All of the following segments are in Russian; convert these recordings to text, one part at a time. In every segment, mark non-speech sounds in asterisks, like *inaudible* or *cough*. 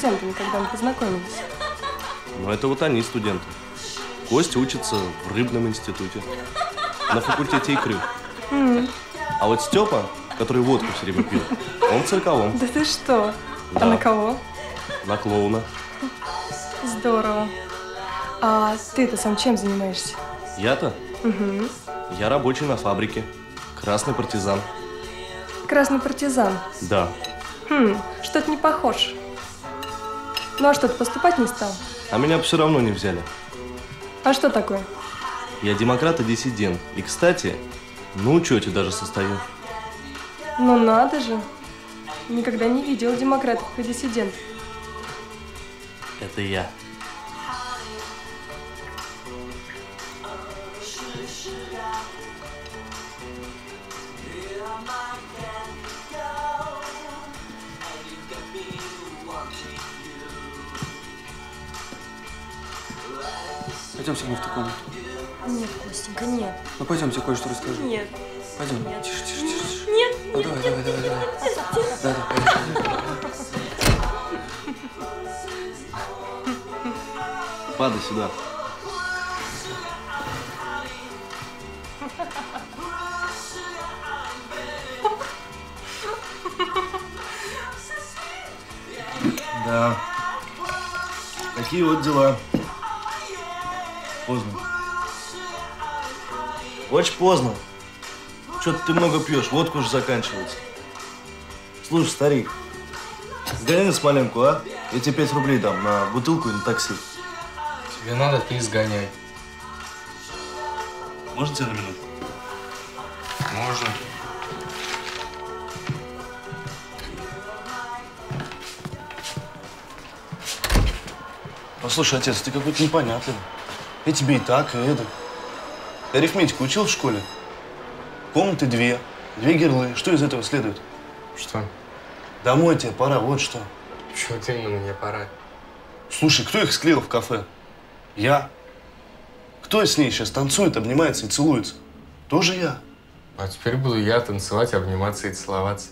студентами, когда мы познакомились. Ну, это вот они, студенты. Костя учится в рыбном институте. На факультете икры. А вот Степа, который водку все время пил, он в цирковом. Да ты что? Да. А на кого? На клоуна. Здорово. А ты-то сам чем занимаешься? Я-то? Я рабочий на фабрике. Красный партизан. Красный партизан. Да. Хм, что-то не похож. Ну а что, ты поступать не стал? А меня все равно не взяли. А что такое? Я демократ и диссидент. И, кстати, на учете даже состою. Ну надо же. Никогда не видел демократов и диссидентов. Это я. Пойдемте мы в ту комнату. Нет, Костенька, нет. Ну пойдемте, кое-что расскажу. Нет. Пойдем. Тише, тише, тише. тише. Нет. Ну, давай, давай, давай, давай. Да, да, пойдем. Падай сюда. Да. Такие вот дела. Поздно. Очень поздно. Что-то ты много пьешь, водку уже заканчивается. Слушай, старик, сгоняй на Смоленку, а? Я тебе 5 рублей дам на бутылку и на такси. Тебе надо, ты изгоняй. Можно тебе на минуту? Можно. Послушай, отец, ты какой-то непонятный. Я тебе и так, и это. Ты арифметику учил в школе? Комнаты две, две герлы. Что из этого следует? Что? Домой тебе пора, вот что. Чего ты именно мне пора? Слушай, кто их склеил в кафе? Я. Кто с ней сейчас танцует, обнимается и целуется? Тоже я. А теперь буду я танцевать, обниматься и целоваться.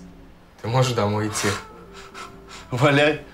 Ты можешь домой идти. Валяй.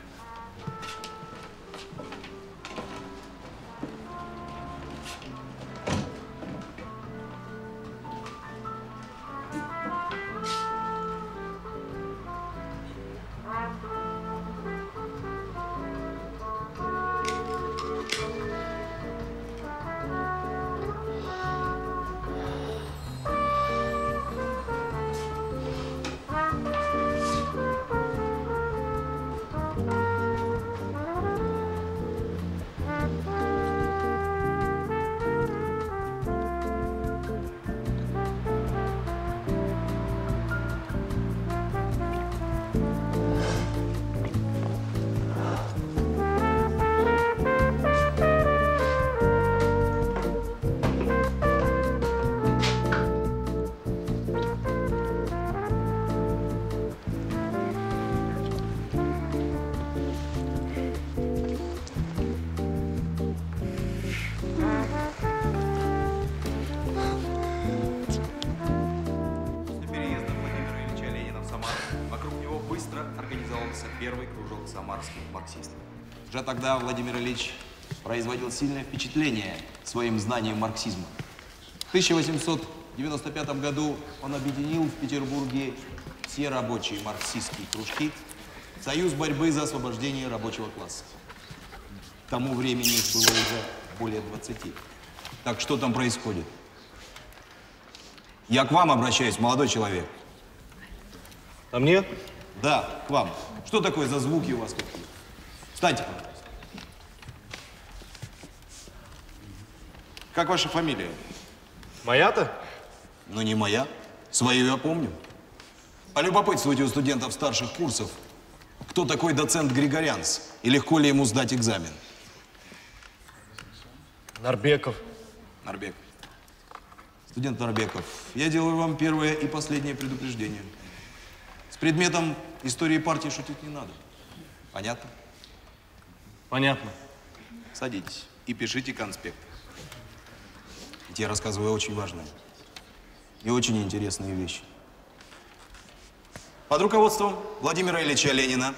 Уже тогда Владимир Ильич производил сильное впечатление своим знанием марксизма. В 1895 году он объединил в Петербурге все рабочие марксистские кружки в Союз борьбы за освобождение рабочего класса. К тому времени их было уже более 20. Так что там происходит? Я к вам обращаюсь, молодой человек. А мне? Да, к вам. Что такое за звуки у вас какие? Встаньте, пожалуйста. Как ваша фамилия? Моя-то? Ну, не моя. Свою я помню. Полюбопытствуйте у студентов старших курсов, кто такой доцент Григорянс и легко ли ему сдать экзамен. Нарбеков. Нарбек. Студент Нарбеков, я делаю вам первое и последнее предупреждение. С предметом Истории партии шутить не надо. Понятно? Понятно. Садитесь и пишите конспект. Я рассказываю очень важные и очень интересные вещи. Под руководством Владимира Ильича Ленина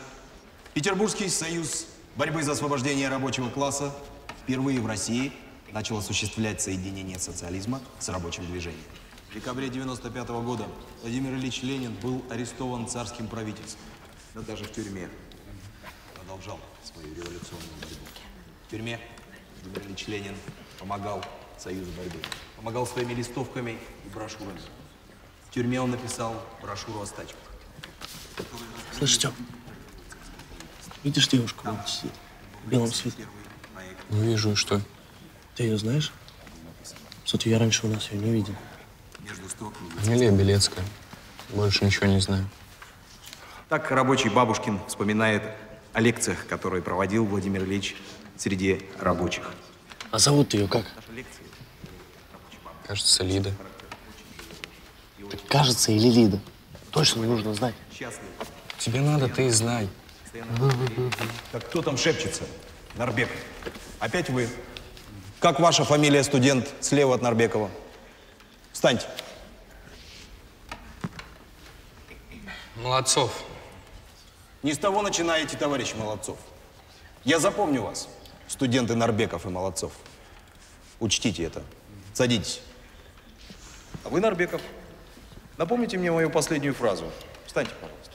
Петербургский союз борьбы за освобождение рабочего класса впервые в России начал осуществлять соединение социализма с рабочим движением. В декабре 95 года Владимир Ильич Ленин был арестован царским правительством, но даже в тюрьме продолжал свою революционную борьбу. В тюрьме Владимир Ильич Ленин помогал Союзу борьбы, помогал своими листовками и брошюрами. В тюрьме он написал брошюру о стачках. Слышь, Степ, видишь девушку, вон сидит, в белом свитере? Не вижу, и что? Ты ее знаешь? Кстати, я раньше у нас ее не видел. Фамилия Белецкая. Больше ничего не знаю. Так рабочий Бабушкин вспоминает о лекциях, которые проводил Владимир Ильич среди рабочих. А зовут ее как? Кажется, Лида. Так кажется, или Лида. Точно нужно знать. Тебе надо, ты и знай. Так кто там шепчется? Нарбек. Опять вы? Как ваша фамилия, студент, слева от Нарбекова? Встаньте. Молодцов. Не с того начинаете, товарищ Молодцов. Я запомню вас, студенты Нарбеков и Молодцов. Учтите это. Садитесь. А вы, Нарбеков, напомните мне мою последнюю фразу. Встаньте, пожалуйста.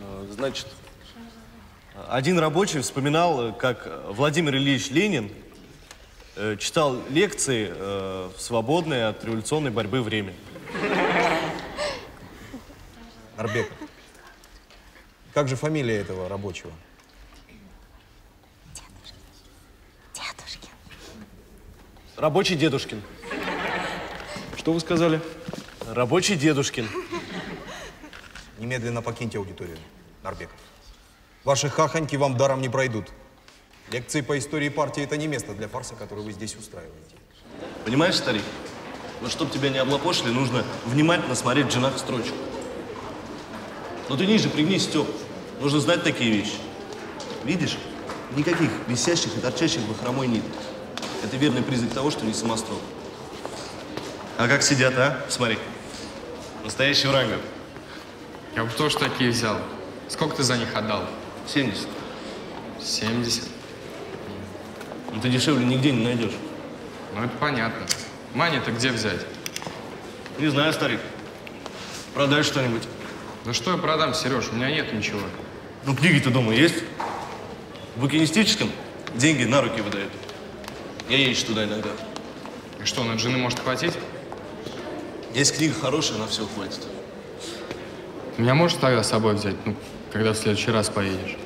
Э, Значит, один рабочий вспоминал, как Владимир Ильич Ленин э, читал лекции э, в свободное от революционной борьбы время. Нарбеков. Как же фамилия этого рабочего? Рабочий дедушкин. Что вы сказали? Рабочий дедушкин. Немедленно покиньте аудиторию, Нарбеков. Ваши хахоньки вам даром не пройдут. Лекции по истории партии – это не место для фарса, который вы здесь устраиваете. Понимаешь, старик? Вот чтобы тебя не облапошили, нужно внимательно смотреть в джинах строчку. Но ты ниже пригнись, Степ. Нужно знать такие вещи. Видишь? Никаких висящих и торчащих бахромой ниток. Это верный признак того, что не самострой. А как сидят, а? Смотри. Настоящий врангер. Я бы тоже такие взял. Сколько ты за них отдал? 70. 70. Ну ты дешевле нигде не найдешь. Ну, это понятно. Мани-то где взять? Не знаю, старик. Продай что-нибудь. Да что я продам, Сереж? У меня нет ничего. Ну, книги-то дома есть? В букинистическом деньги на руки выдают. Я езжу туда иногда. И что, на джины может хватить? Есть книга хорошая, на все хватит. Меня можешь тогда с собой взять, ну, когда в следующий раз поедешь?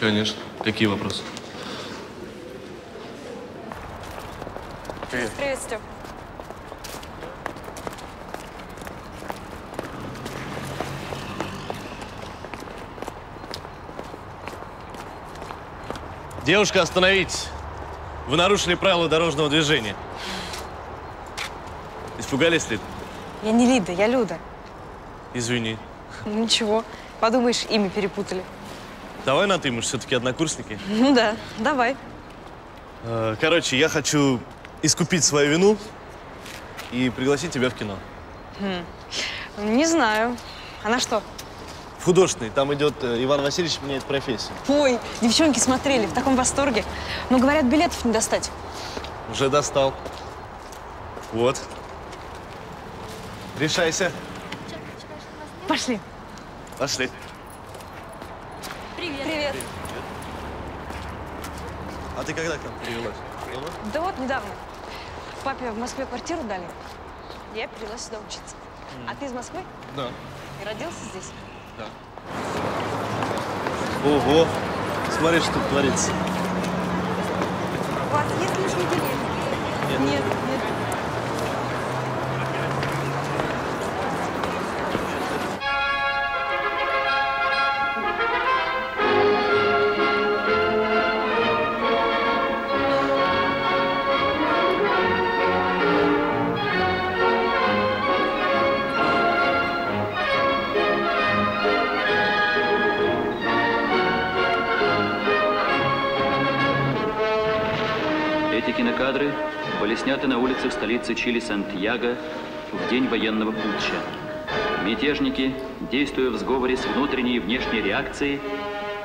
Конечно. Какие вопросы? Привет, Степ. Девушка, остановитесь. Вы нарушили правила дорожного движения. Испугались ли? Я не Лида, я Люда. Извини. Ну, Ничего, подумаешь, имя перепутали. Давай на ты, мы же все-таки однокурсники. Ну да, давай. Э, Короче, я хочу искупить свою вину и пригласить тебя в кино. Не знаю. А на что? Художественный. Там идет э, Иван Васильевич меняет профессию. Ой, девчонки смотрели, в таком восторге. Но говорят, билетов не достать. Уже достал. Вот. Решайся. Пошли. Пошли. Привет. А ты когда к нам перевелась? Давно? Да вот недавно. Папе в Москве квартиру дали. Я перевелась сюда учиться. А ты из Москвы? Да. И родился здесь? Ого. Смотри, что тут творится. У вас есть лишний билет? Нет. Нет, нет. Кадры были сняты на улицах столицы Чили Сантьяго в день военного путча. Мятежники, действуя в сговоре с внутренней и внешней реакцией,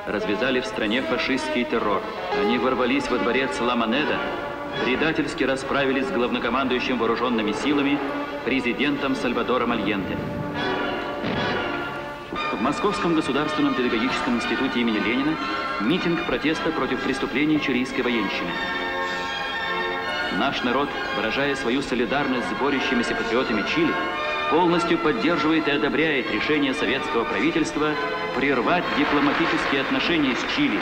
развязали в стране фашистский террор. Они ворвались во дворец Ла-Монеда, предательски расправились с главнокомандующим вооруженными силами президентом Сальвадором Альенде. В Московском государственном педагогическом институте имени Ленина митинг протеста против преступлений чилийской военщины. Наш народ, выражая свою солидарность с борющимися патриотами Чили, полностью поддерживает и одобряет решение советского правительства прервать дипломатические отношения с Чили,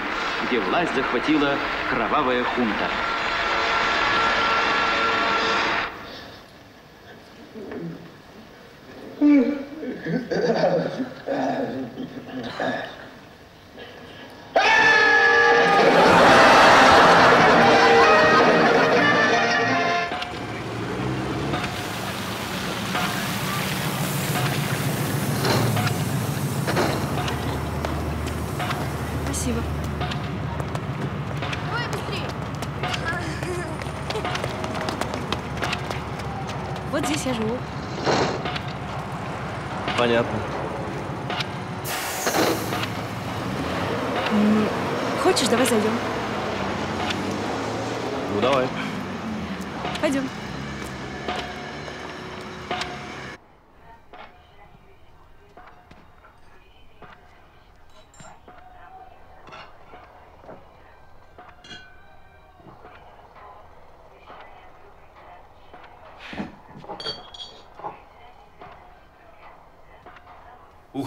где власть захватила кровавая хунта.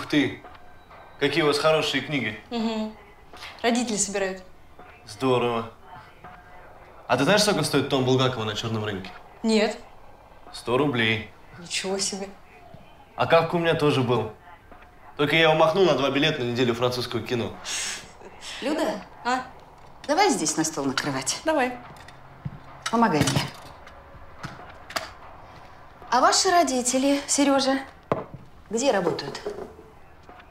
Ты! Какие у вас хорошие книги. Угу. Родители собирают. Здорово. А ты знаешь, сколько стоит том Булгакова на черном рынке? Нет. Сто рублей. Ничего себе. А Кавка у меня тоже был. Только я его махнул на два билета на неделю французского кино. Люда, А? давай здесь на стол накрывать. Давай. Помогай мне. А ваши родители, Сережа, где работают?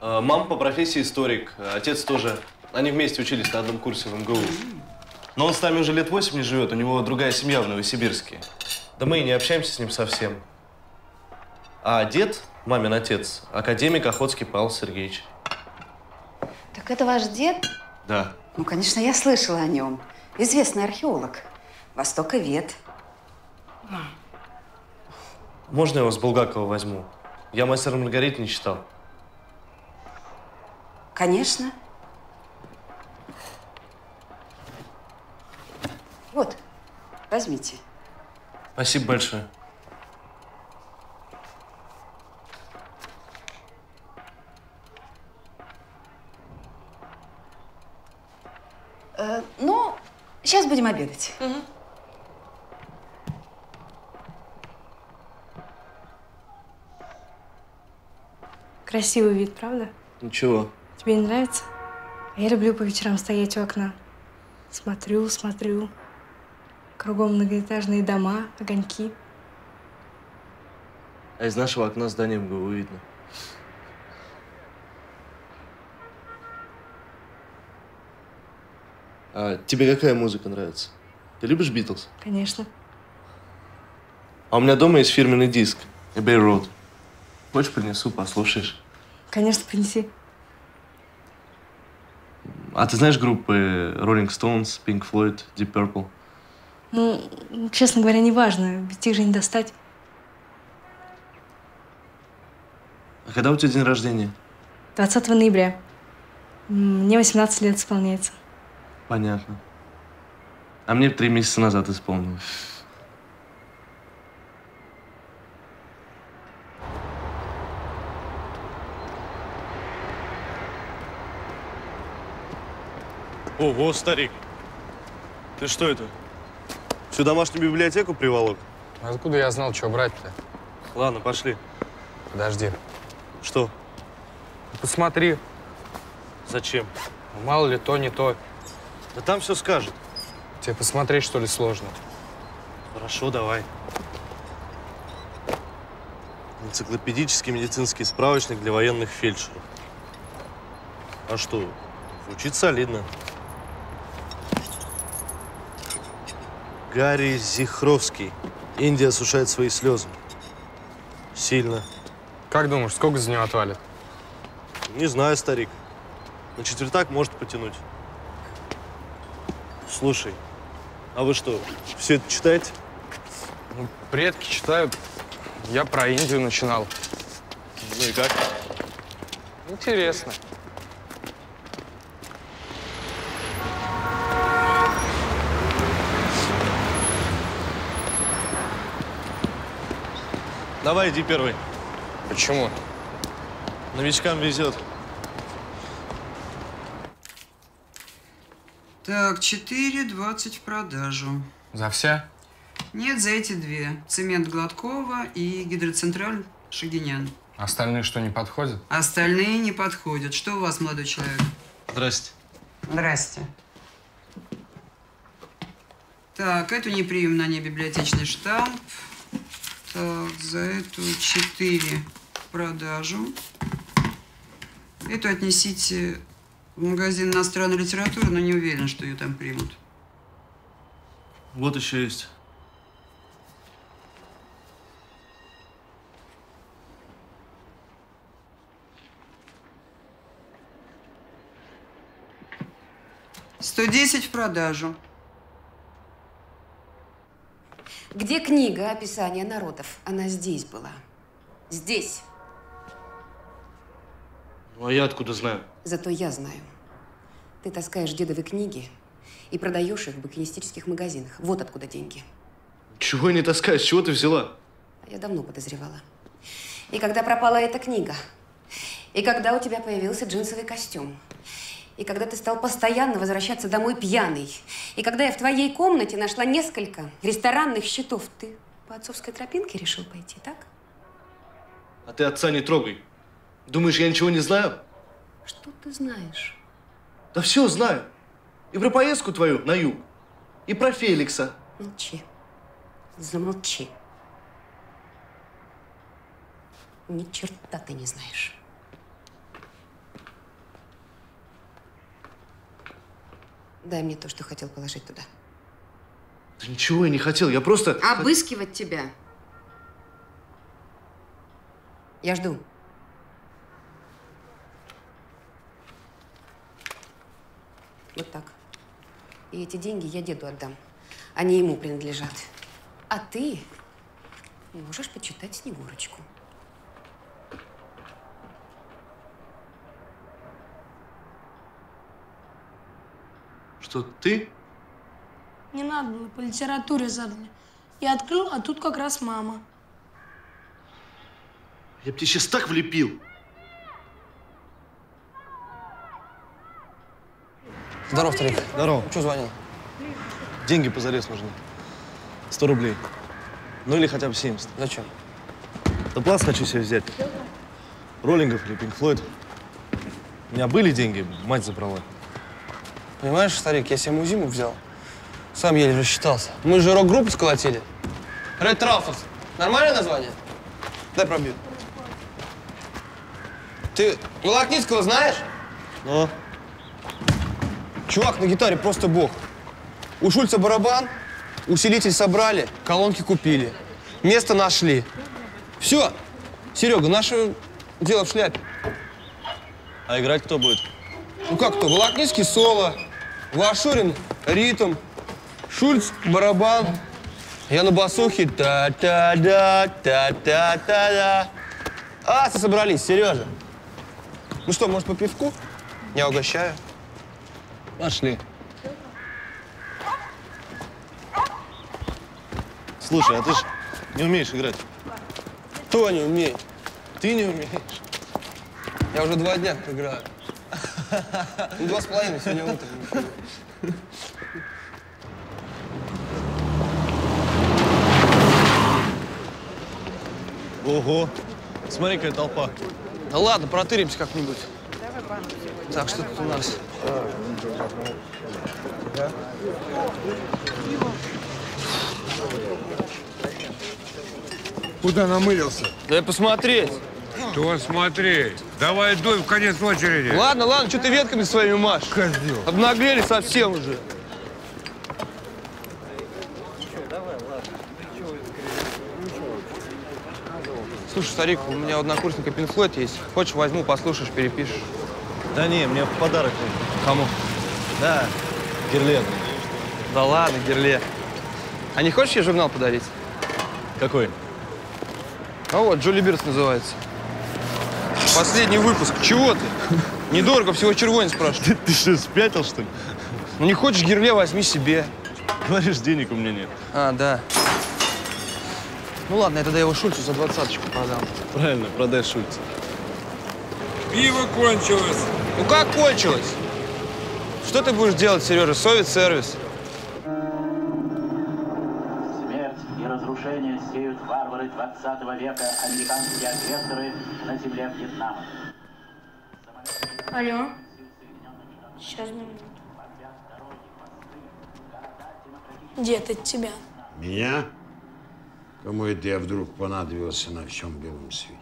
А, Мама по профессии историк, а отец тоже. Они вместе учились на одном курсе в МГУ. Но он с нами уже лет восемь не живет, у него другая семья в Новосибирске. Да мы и не общаемся с ним совсем. А дед, мамин отец, академик Охотский Павел Сергеевич. Так это ваш дед? Да. Ну, конечно, я слышала о нем. Известный археолог. Востоковед. Можно я его с Булгакова возьму? Я мастера Маргарит не читал. Конечно. Вот, возьмите. Спасибо большое. Э, ну, сейчас будем обедать. Красивый вид, правда? Ничего. Тебе не нравится? А я люблю по вечерам стоять у окна. Смотрю, смотрю. Кругом многоэтажные дома, огоньки. А из нашего окна здание МГУ видно. А тебе какая музыка нравится? Ты любишь Битлз? Конечно. А у меня дома есть фирменный диск. Abbey Road. Хочешь, принесу, послушаешь? Конечно, принеси. А ты знаешь группы Rolling Stones, Pink Floyd, Deep Purple? Ну, честно говоря, не важно, ведь их же не достать. А когда у тебя день рождения? 20 ноября. Мне 18 лет исполняется. Понятно. А мне три месяца назад исполнилось. Ого, старик. Ты что это? Всю домашнюю библиотеку приволок? Откуда я знал, что брать-то? Ладно, пошли. Подожди. Что? Посмотри. Зачем? Ну, Мало ли то, не то. Да там все скажет. Тебе посмотреть, что ли, сложно? Хорошо, давай. Энциклопедический медицинский справочник для военных фельдшеров. А что, звучит солидно. Гарри Зихровский. Индия осушает свои слезы. Сильно. Как думаешь, сколько за него отвалит? Не знаю, старик. На четвертак может потянуть. Слушай, а вы что, все это читаете? Ну, предки читают. Я про Индию начинал. Ну и как? Интересно. Давай, иди первый. Почему? Новичкам везет. Так, 4,20 в продажу. За все? Нет, за эти две. Цемент Гладкова и гидроцентраль Шагинян. Остальные что, не подходят? Остальные не подходят. Что у вас, молодой человек? Здрасте. Здрасте. Так, эту не примем на ней библиотечный штамп. Так, за эту 4 в продажу. Эту отнесите в магазин иностранной литературы, но не уверен, что ее там примут. Вот еще есть. Сто десять в продажу. Где книга описания народов? Она здесь была. Здесь. Ну а я откуда знаю? Зато я знаю. Ты таскаешь дедовы книги и продаешь их в букинистических магазинах. Вот откуда деньги. Чего я не таскаю? С чего ты взяла? А Я давно подозревала. И когда пропала эта книга, и когда у тебя появился джинсовый костюм, и когда ты стал постоянно возвращаться домой пьяный, и когда я в твоей комнате нашла несколько ресторанных счетов, ты по отцовской тропинке решил пойти, так? А ты отца не трогай. Думаешь, я ничего не знаю? Что ты знаешь? Да все знаю. И про поездку твою на юг, и про Феликса. Молчи. Замолчи. Ни черта ты не знаешь. Дай мне то, что хотел положить туда. Да ничего я не хотел, я просто... Обыскивать тебя. Я жду. Вот так. И эти деньги я деду отдам. Они ему принадлежат. А ты можешь почитать Снегурочку. Что, ты? Не надо было, по литературе задали. Я открыл, а тут как раз мама. Я бы тебе сейчас так влепил. Здоров, старик. Здорово. Что звонил? Деньги позарез нужны. Сто рублей. Ну или хотя бы 70. Зачем? Да пласт хочу себе взять. Роллингов или Пинк Флойд. У меня были деньги, мать забрала. Понимаешь, старик, я себе музиму взял. Сам еле рассчитался. Мы же рок-группу сколотили. Red Truffles. Нормальное название? Дай пробью. Ты Волокницкого знаешь? Ну? Чувак на гитаре просто бог. У Шульца барабан, усилитель собрали, колонки купили. Место нашли. Все. Серега, наше дело в шляпе. А играть кто будет? Ну как кто? Волокницкий соло, Вашурин ритм, Шульц барабан, я на басухе та-та-да, та-та-та-да. Асы собрались, Сережа. Ну что, может, по пивку? Я угощаю. Пошли. Слушай, а ты ж не умеешь играть. Кто не умеет? Ты не умеешь. Я уже два дня играю. Ну, два с половиной сегодня утром. Ого. Смотри, какая толпа. Да ладно, протыримся как-нибудь. Так, что тут у нас? Куда намылился? Дай посмотреть. Что смотреть? Давай дуй в конец очереди. Ладно, ладно, что ты ветками своими машешь? Козел. Обнаглели совсем уже. Слушай, старик, у меня однокурсник Пинфлет есть. Хочешь, возьму, послушаешь, перепишешь. Да не, мне в подарок. Кому? Да, Герле. Да ладно, Герле. А не хочешь ей журнал подарить? Какой? А вот, Джули Бирс называется. Последний выпуск. Чего ты? Недорого, всего червонец спрашивает. Ты, ты что, спятил, что ли? Ну не хочешь Герле, возьми себе. Говоришь, денег у меня нет. А, да. Ну ладно, я тогда его Шульцу за двадцаточку продам. Правильно, продай Шульца. Пиво кончилось. Ну как кончилось? Что ты будешь делать, Сережа? Совет сервис. Сеют варвары 20 века, американские агрессоры на земле Вьетнама. Алло. Сейчас минуту. Дед, это тебя. Меня? Кому это я вдруг понадобился на всем белом свете?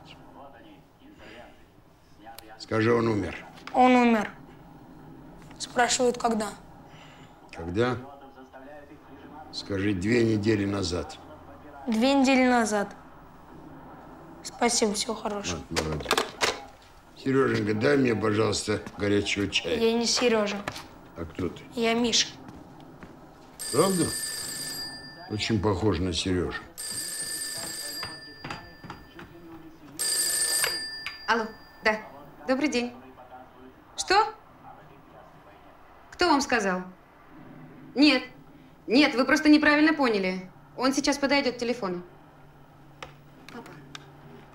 Скажи, он умер. Он умер. Спрашивают, когда. Когда? Скажи, две недели назад. Две недели назад. Спасибо, всего хорошего. Вот, молодец. Сереженька, дай мне, пожалуйста, горячего чая. Я не Сережа, А кто ты? я Миша. Правда? Очень похож на Сережу. Алло, да. Добрый день. Что? Кто вам сказал? Нет. Нет, вы просто неправильно поняли. Он сейчас подойдет к телефону. Папа,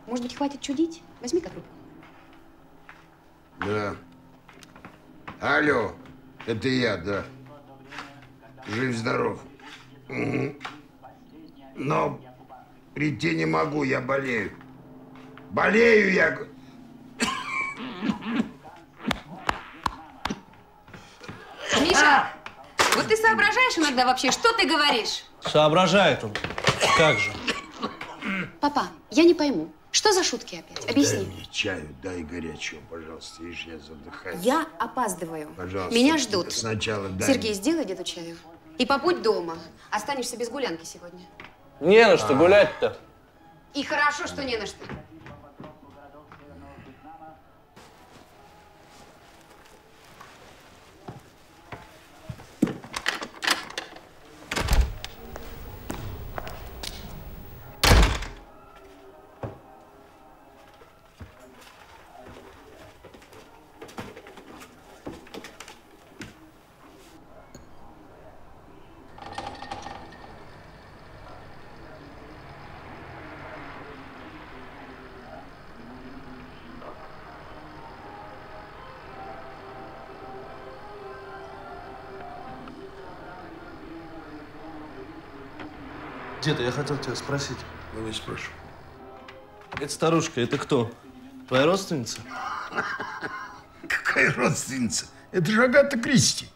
может быть, хватит чудить? Возьми-ка трубку. Да. Алло, это я, да. Жив-здоров. Мгм. Но прийти не могу, я болею. Болею я. Миша, вот ты соображаешь иногда вообще, что ты говоришь? Соображает он. Как же? Папа, я не пойму. Что за шутки опять? Дай Объясни. мне чаю, дай горячего, пожалуйста. Видишь, я задыхаюсь. Я опаздываю. Пожалуйста. Меня ждут. Сначала дай Сергей, мне. сделай деду чаю. И побудь дома. Останешься без гулянки сегодня. Не на что гулять-то. И хорошо, что не на что. Дед, я хотел тебя спросить. Давай спрашивай. Эта старушка, это кто? Твоя родственница? *laughs* Какая родственница? Это же Агата Кристи.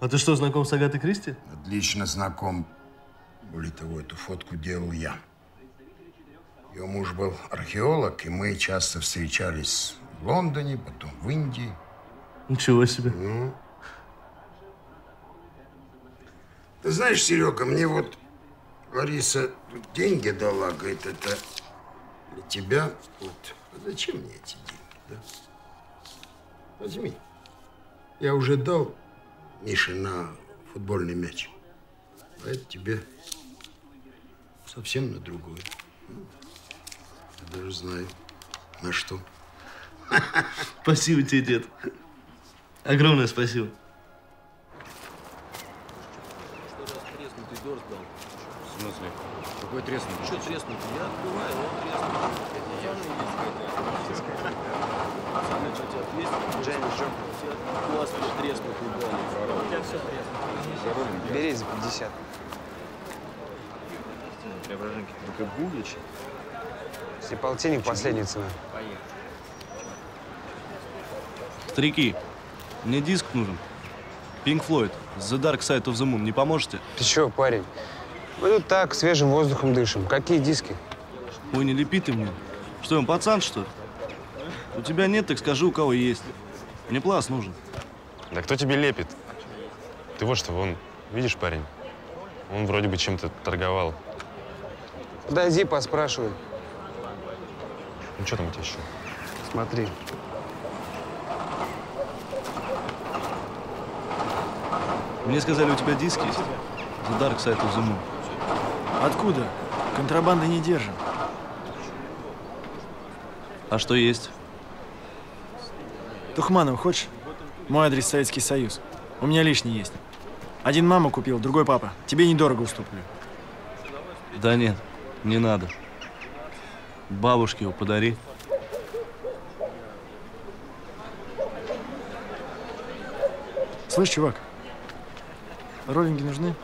А ты что, знаком с Агатой Кристи? Отлично знаком. Более того, эту фотку делал я. Ее муж был археолог, и мы часто встречались в Лондоне, потом в Индии. Ничего себе. Ну. Ты знаешь, Серега, мне вот Лариса тут деньги дала, говорит, это для тебя. Вот. А зачем мне эти деньги, да? Возьми. Я уже дал Мише на футбольный мяч. А это тебе совсем на другое. Ну, Я даже знаю, на что. Спасибо тебе, дед. Огромное спасибо. В смысле? Какой треснутый? Что треснутый? Я открываю, он треснутый. Пацаны, что тебя? Джейми, что? Классно треснутый дали. У тебя все треснутый. Бери за 50. Преображенки. Ну-ка, булочек. Если полтинник, последняя цена. Поехали. Старики, мне диск нужен. Pink Floyd, The Dark Side of the Moon. Не поможете? Ты чё, парень? Мы тут так, свежим воздухом дышим. Какие диски? Ой, не лепи ты мне. Что, он пацан, что ли? У тебя нет, так скажи, у кого есть. Мне пласт нужен. Да кто тебе лепит? Ты вот что, вон, видишь парень? Он вроде бы чем-то торговал. Дойди, поспрашивай. Ну что там у тебя еще? Смотри. Мне сказали, у тебя диск есть. The Dark Side of the Moon. Откуда? Контрабанды не держим. А что есть? Тухманов хочешь? Мой адрес Советский Союз. У меня лишний есть. Один мама купил, другой папа. Тебе недорого уступлю. Да нет, не надо. Бабушке его подари. Слышь, чувак, роллинги нужны?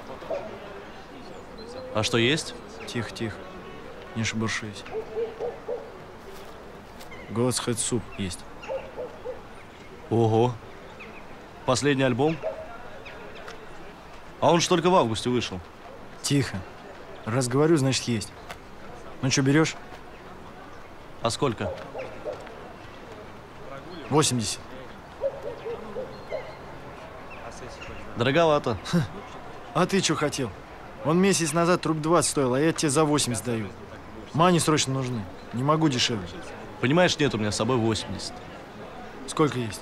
А что есть? Тихо, тихо. Не шебуршись. Голос Хэд Суп есть. Ого. Последний альбом? А он ж только в августе вышел. Тихо. Раз говорю, значит есть. Ну что, берешь? А сколько? 80. Дороговато. А ты что хотел? Он месяц назад труп 20 стоил, а я тебе за 80 даю. Мани срочно нужны. Не могу дешевле. Понимаешь, нет у меня с собой 80. Сколько есть?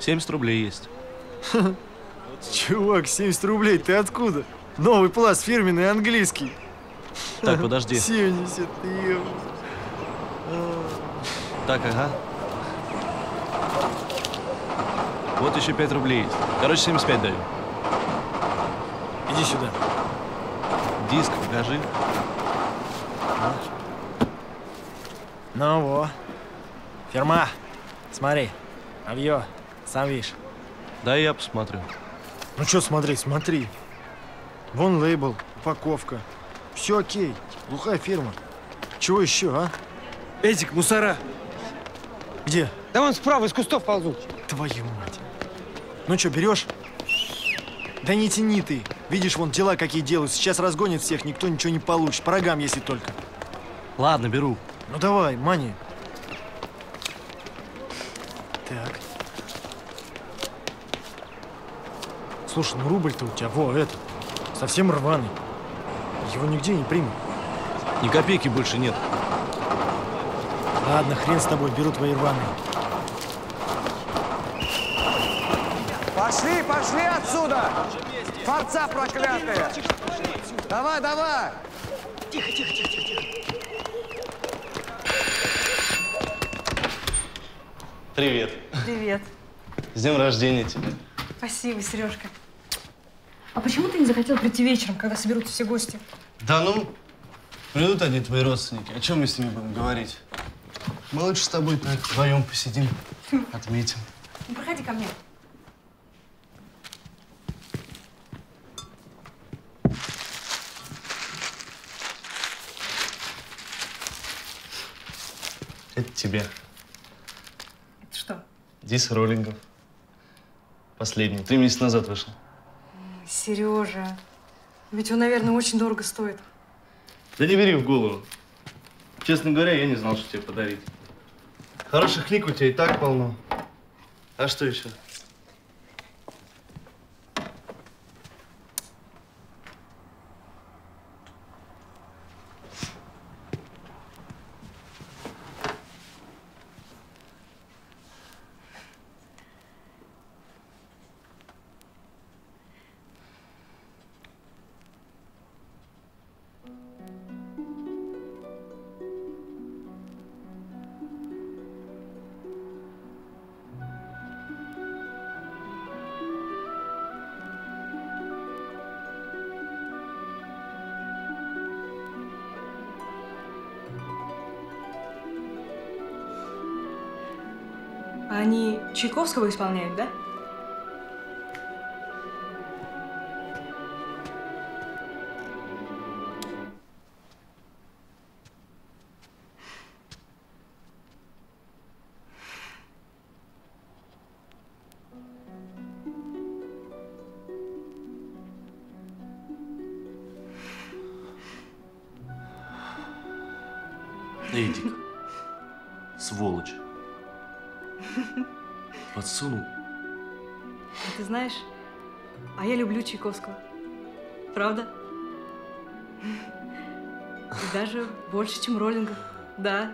70 рублей есть. *laughs* Чувак, 70 рублей, ты откуда? Новый пласт фирменный, английский. Так, подожди. *laughs* 70, ё. Так, ага. Вот еще 5 рублей есть. Короче, 75 даю. Иди сюда. Диск покажи. Ну во. Ферма. Смотри. Авьё. Сам видишь. Да, я посмотрю. Ну что смотреть, смотри. Вон лейбл, упаковка. Все окей. Глухая фирма. Чего еще, а? Эдик, мусора. Где? Да вон справа из кустов ползут. Твою мать. Ну что, берешь? Да не тяни ты. Видишь, вон дела какие делают. Сейчас разгонят всех, никто ничего не получит. По рогам, если только. Ладно, беру. Ну давай, мани. Так. Слушай, ну рубль-то у тебя, во, этот, совсем рваный. Его нигде не примут. Ни копейки больше нет. Ладно, хрен с тобой, беру твои рваные. Пошли, пошли отсюда! Форца проклятые! Давай, давай! Тихо, тихо, тихо, тихо, тихо. Привет. Привет. С днем рождения тебя. Спасибо, Сережка. А почему ты не захотел прийти вечером, когда соберутся все гости? Да ну, придут одни твои родственники. О чем мы с ними будем говорить? Мы лучше с тобой так вдвоем посидим, отметим. Ну, проходи ко мне. Тебе. Это что? Дис роллингов. Последний. Три месяца назад вышел. Сережа. Ведь он, наверное, очень дорого стоит. Да не бери в голову. Честно говоря, я не знал, что тебе подарить. Хороших книг у тебя и так полно. А что еще? Они Чайковского исполняют, да? Больше, чем роллингов. Да.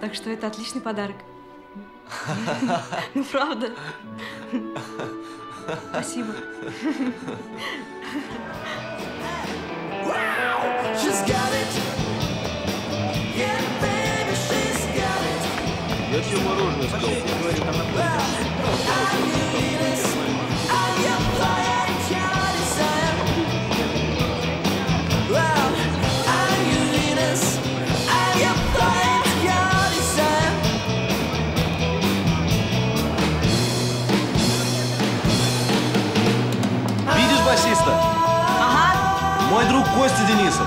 Так что это отличный подарок. Ну, правда. Спасибо. Я тебе мороженое сказал. Говорит, она друг Костя Денисов.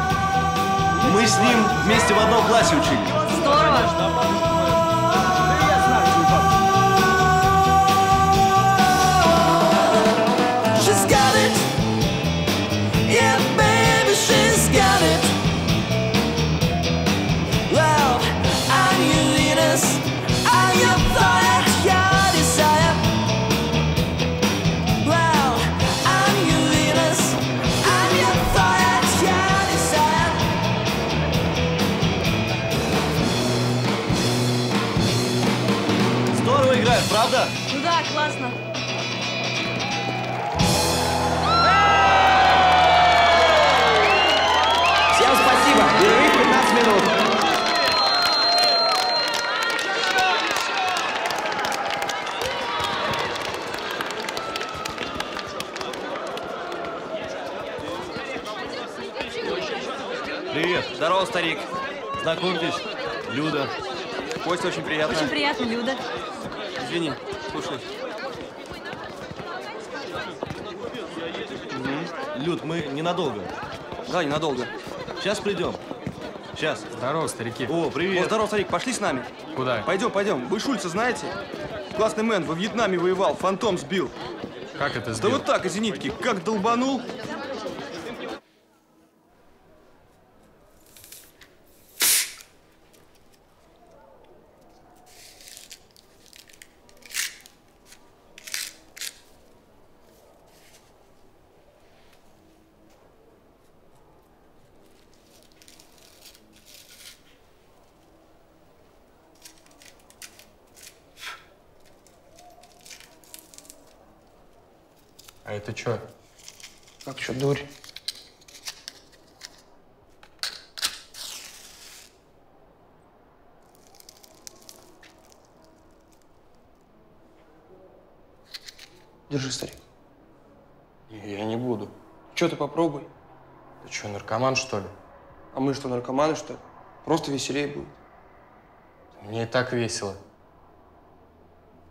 Мы с ним вместе в одном классе учились. Здорово. She's got it. Yeah, baby, she's got it. Знакомьтесь, Люда. Костя, очень приятно. Очень приятно, Люда. Извини, слушай. Люд, мы ненадолго. Да, ненадолго. Сейчас придем. Сейчас. Здорово, старики. О, привет. О, здорово, старик, пошли с нами. Куда? Пойдем, пойдем. Вы Шульца знаете? Классный мэн, во Вьетнаме воевал, фантом сбил. Как это Да сделал? вот так, из зенитки, как долбанул. А это что? Как что, дурь? Держи, старик. Я не буду. Че ты попробуй? Ты что, наркоман, что ли? А мы что, наркоманы, что ли? Просто веселее будет. Мне и так весело.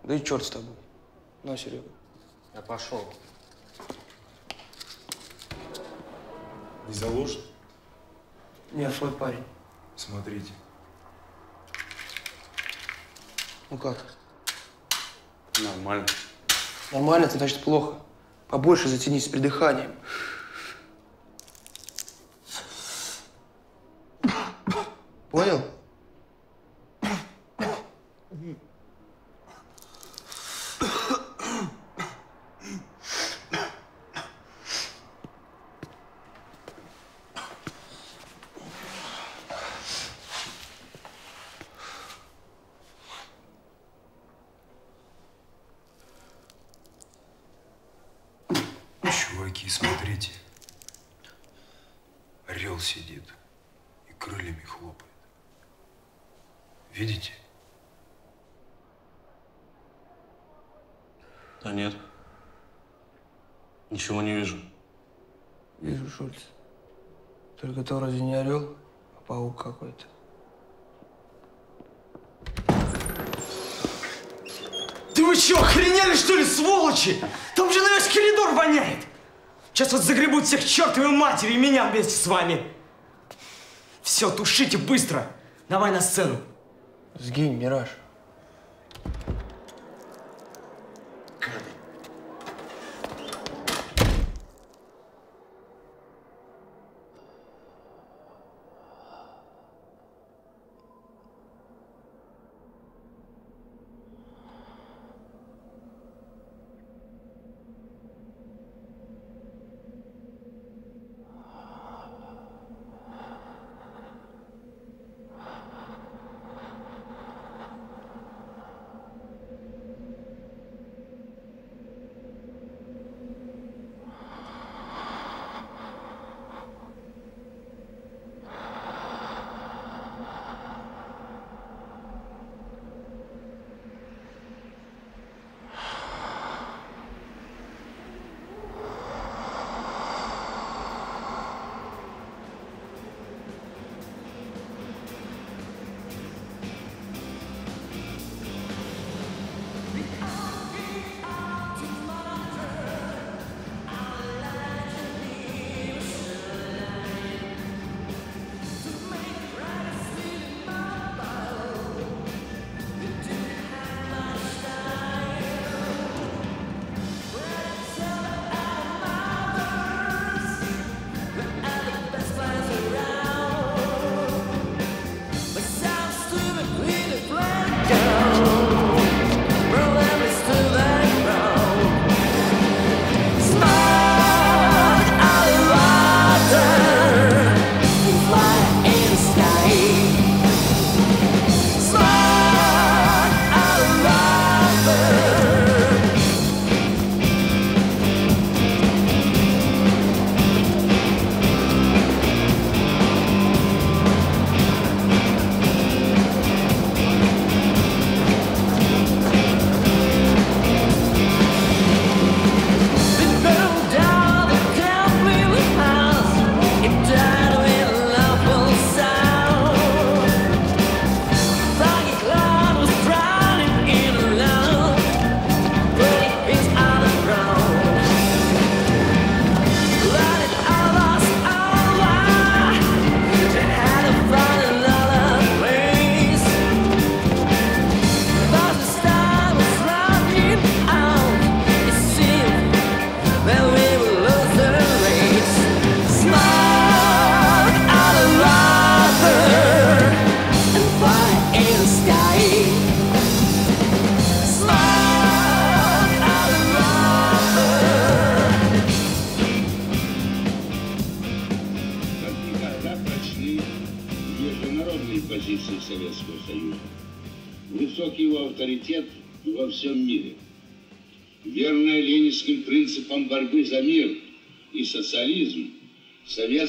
Да и черт с тобой. На, Серега. Я пошел. Не заложит? Нет, свой парень. Смотрите. Ну как? Нормально. Нормально, это значит плохо. Побольше затянись с придыханием. Понял? Чуваки, смотрите. Орел сидит и крыльями хлопает. Видите? Да нет. Ничего не вижу. Вижу, Шульц. Только то разве не орел, а паук какой-то. Да вы что, охренели, что ли, сволочи? Там же на весь коридор воняет. Сейчас всех к чертовой матери и меня вместе с вами. Все, тушите быстро. Давай на сцену. Сгинь, Мираж.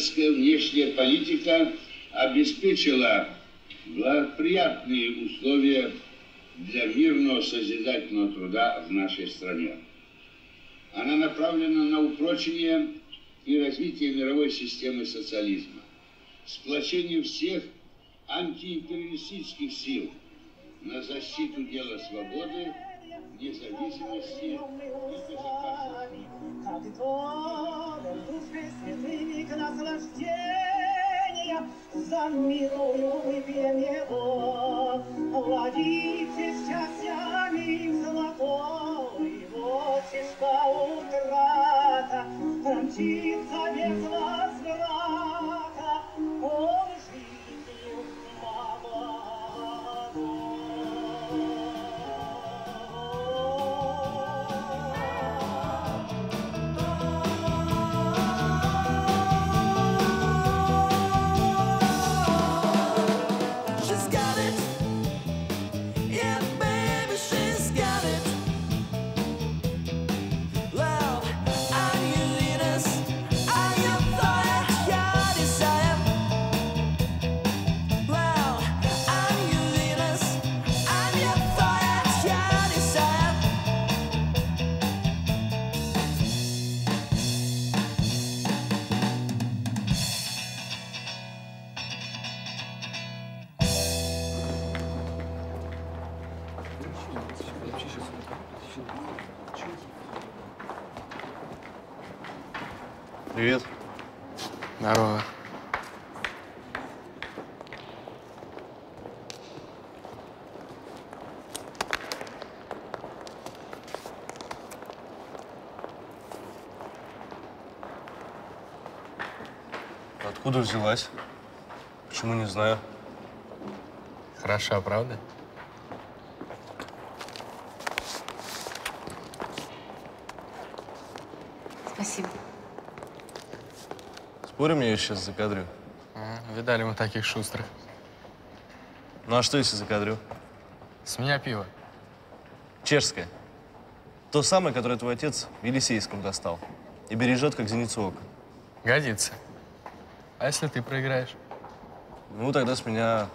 Советская внешняя политика обеспечила благоприятные условия для мирного созидательного труда в нашей стране. Она направлена на упрочение и развитие мировой системы социализма, сплочение всех антиимпериалистических сил на защиту дела свободы, независимости и безопасности. Святых наслаждения, за милую выпьем его. Ладите счастьями золотой, вот тишка утрата, промчится без возврата, он Откуда взялась? Почему не знаю? Хороша, правда? Спасибо. Спорим, я ее сейчас закадрю? А, видали мы таких шустрых. Ну а что, если закадрю? С меня пиво. Чешское. То самое, которое твой отец в Елисейском достал. И бережет, как зеницу ока. Годится. А если ты проиграешь? Ну, тогда с меня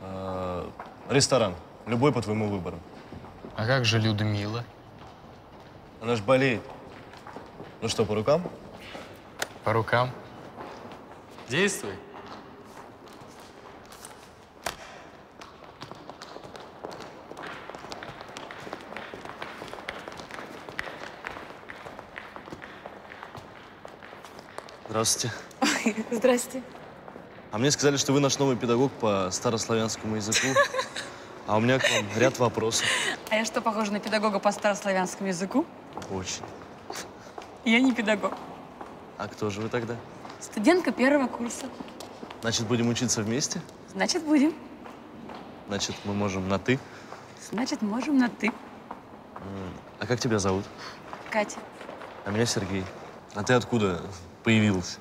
э, ресторан. Любой по твоему выбору. А как же Людмила? Она ж болеет. Ну что, по рукам? По рукам. Действуй. Здравствуйте. *laughs* Здрасте. А мне сказали, что вы наш новый педагог по старославянскому языку. А у меня к вам ряд вопросов. А я что, похожа на педагога по старославянскому языку? Очень. Я не педагог. А кто же вы тогда? Студентка первого курса. Значит, будем учиться вместе? Значит, будем. Значит, мы можем на «ты». Значит, можем на «ты». А как тебя зовут? Катя, А меня Сергей. А ты откуда появилась?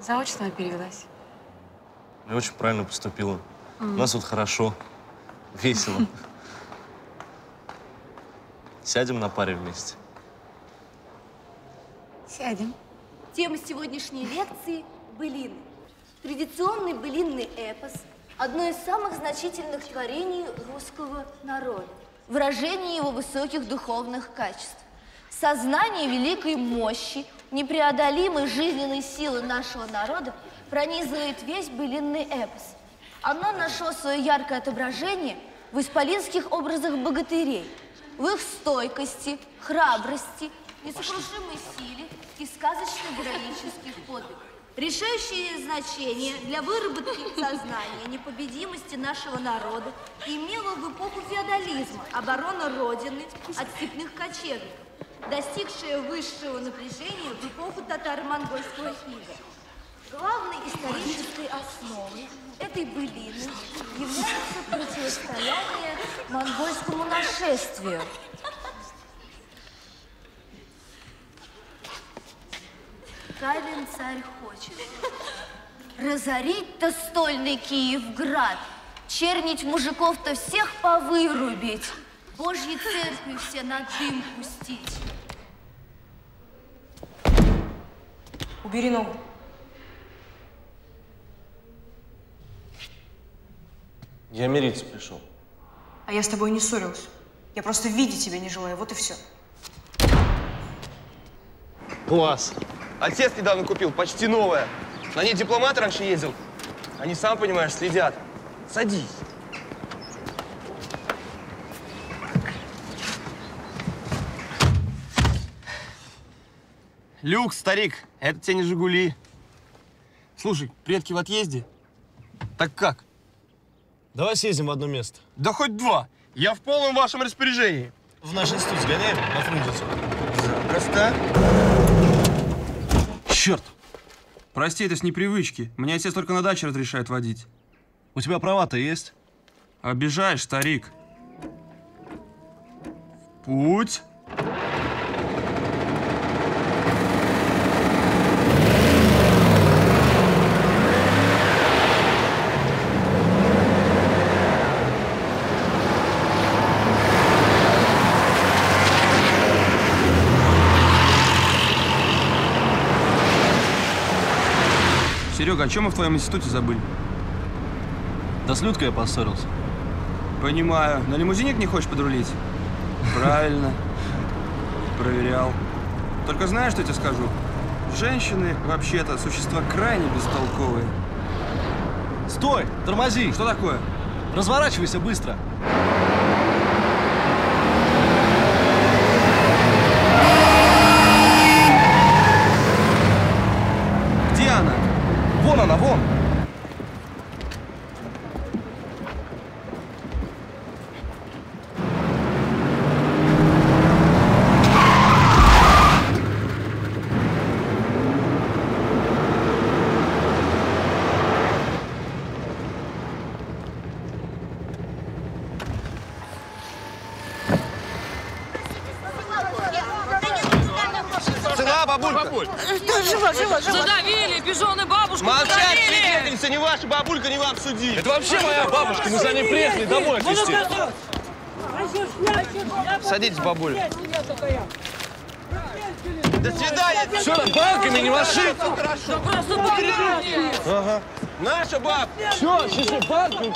Заочно перевелась. Я очень правильно поступила. Мгм. У нас вот хорошо, весело. Сядем на паре вместе. Сядем. Тема сегодняшней лекции – былины. Традиционный былинный эпос – одно из самых значительных творений русского народа. Выражение его высоких духовных качеств. Сознание великой мощи, непреодолимой жизненной силы нашего народа пронизывает весь былинный эпос. Оно нашло свое яркое отображение в исполинских образах богатырей, в их стойкости, храбрости, несокрушимой силе и сказочно-героических подвигах. Решающее значение для выработки сознания непобедимости нашего народа имела в эпоху феодализма оборона Родины от степных кочевников, достигшая высшего напряжения в эпоху татаро-монгольского ига. Главной исторической основой этой былины является противостояние монгольскому нашествию. Кавин царь хочет. Разорить-то стольный Киевград, чернить мужиков-то всех повырубить, Божьи церкви все на дым пустить. Убери ногу. Я мириться пришел. А я с тобой не ссорилась. Я просто видеть тебя не желаю, вот и все. Класс. Отец недавно купил, почти новая. На ней дипломат раньше ездил. Они, сам понимаешь, следят. Садись. Люкс, старик, это тебе не Жигули. Слушай, предки в отъезде. Так как? Давай съездим в одно место. Да хоть два. Я в полном вашем распоряжении. В наш институт сгоняем на Фрунзенцу. Просто. Черт! Прости, это с непривычки. Мне отец только на даче разрешает водить. У тебя права-то есть? Обижаешь, старик. Путь. Серега, о чем мы в твоем институте забыли? Да с Людкой я поссорился. Понимаю. На лимузиник не хочешь подрулить? Правильно. Проверял. Только знаешь, что я тебе скажу? Женщины, вообще-то, существа крайне бестолковые. Стой! Тормози! Что такое? Разворачивайся быстро! Бабулька, не вам судить. Это вообще моя бабушка, мы за ней приехали домой отвезти. Садитесь, бабуля. До свидания. Все, банками не маши. Да просто. Ага. Наша баб. Все, сейчас банками.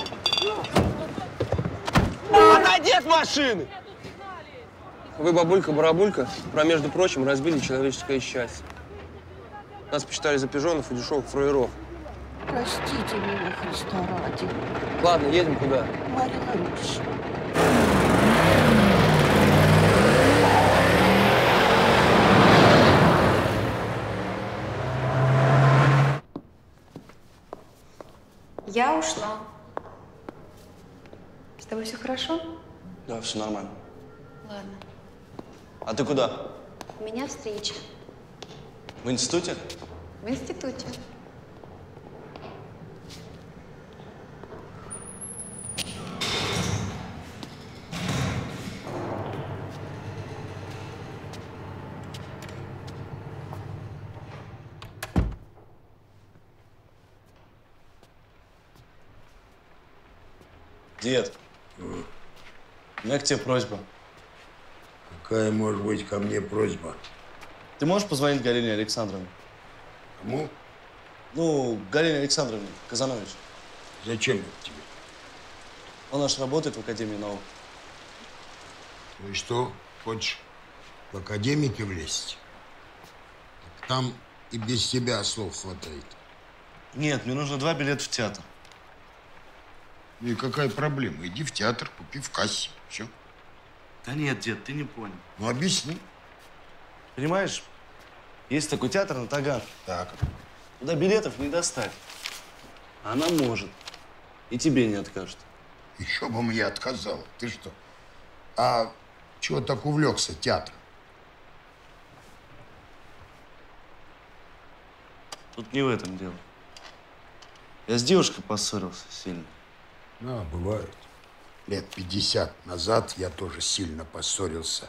Отойди от машины. Вы, бабулька-барабулька, про, между прочим, разбили человеческое счастье. Нас посчитали за пижонов и дешевых фраеров. Простите меня, Христа ради. Ладно, едем куда? Марина Ильич. Я ушла. С тобой все хорошо? Да, все нормально. Ладно. А ты куда? У меня встреча В институте? в институте. Дед, у меня к тебе просьба. Какая может быть ко мне просьба? Ты можешь позвонить Галине Александровне? Кому? Ну, Галине Александровне Казанович. Зачем это тебе? Он аж работает в Академии наук. Ну и что, хочешь в академике влезть? Так там и без тебя слов хватает. Нет, мне нужно два билета в театр. Ну и какая проблема? Иди в театр, купи в кассе. Все. Да нет, дед, ты не понял. Ну объясни. Понимаешь, есть такой театр на Таган. Так. Туда билетов не достать. А Она может. И тебе не откажет. Еще бы мне отказал. Ты что? А чего так увлекся театром? Тут не в этом дело. Я с девушкой поссорился сильно. Да, бывает. Лет 50 назад я тоже сильно поссорился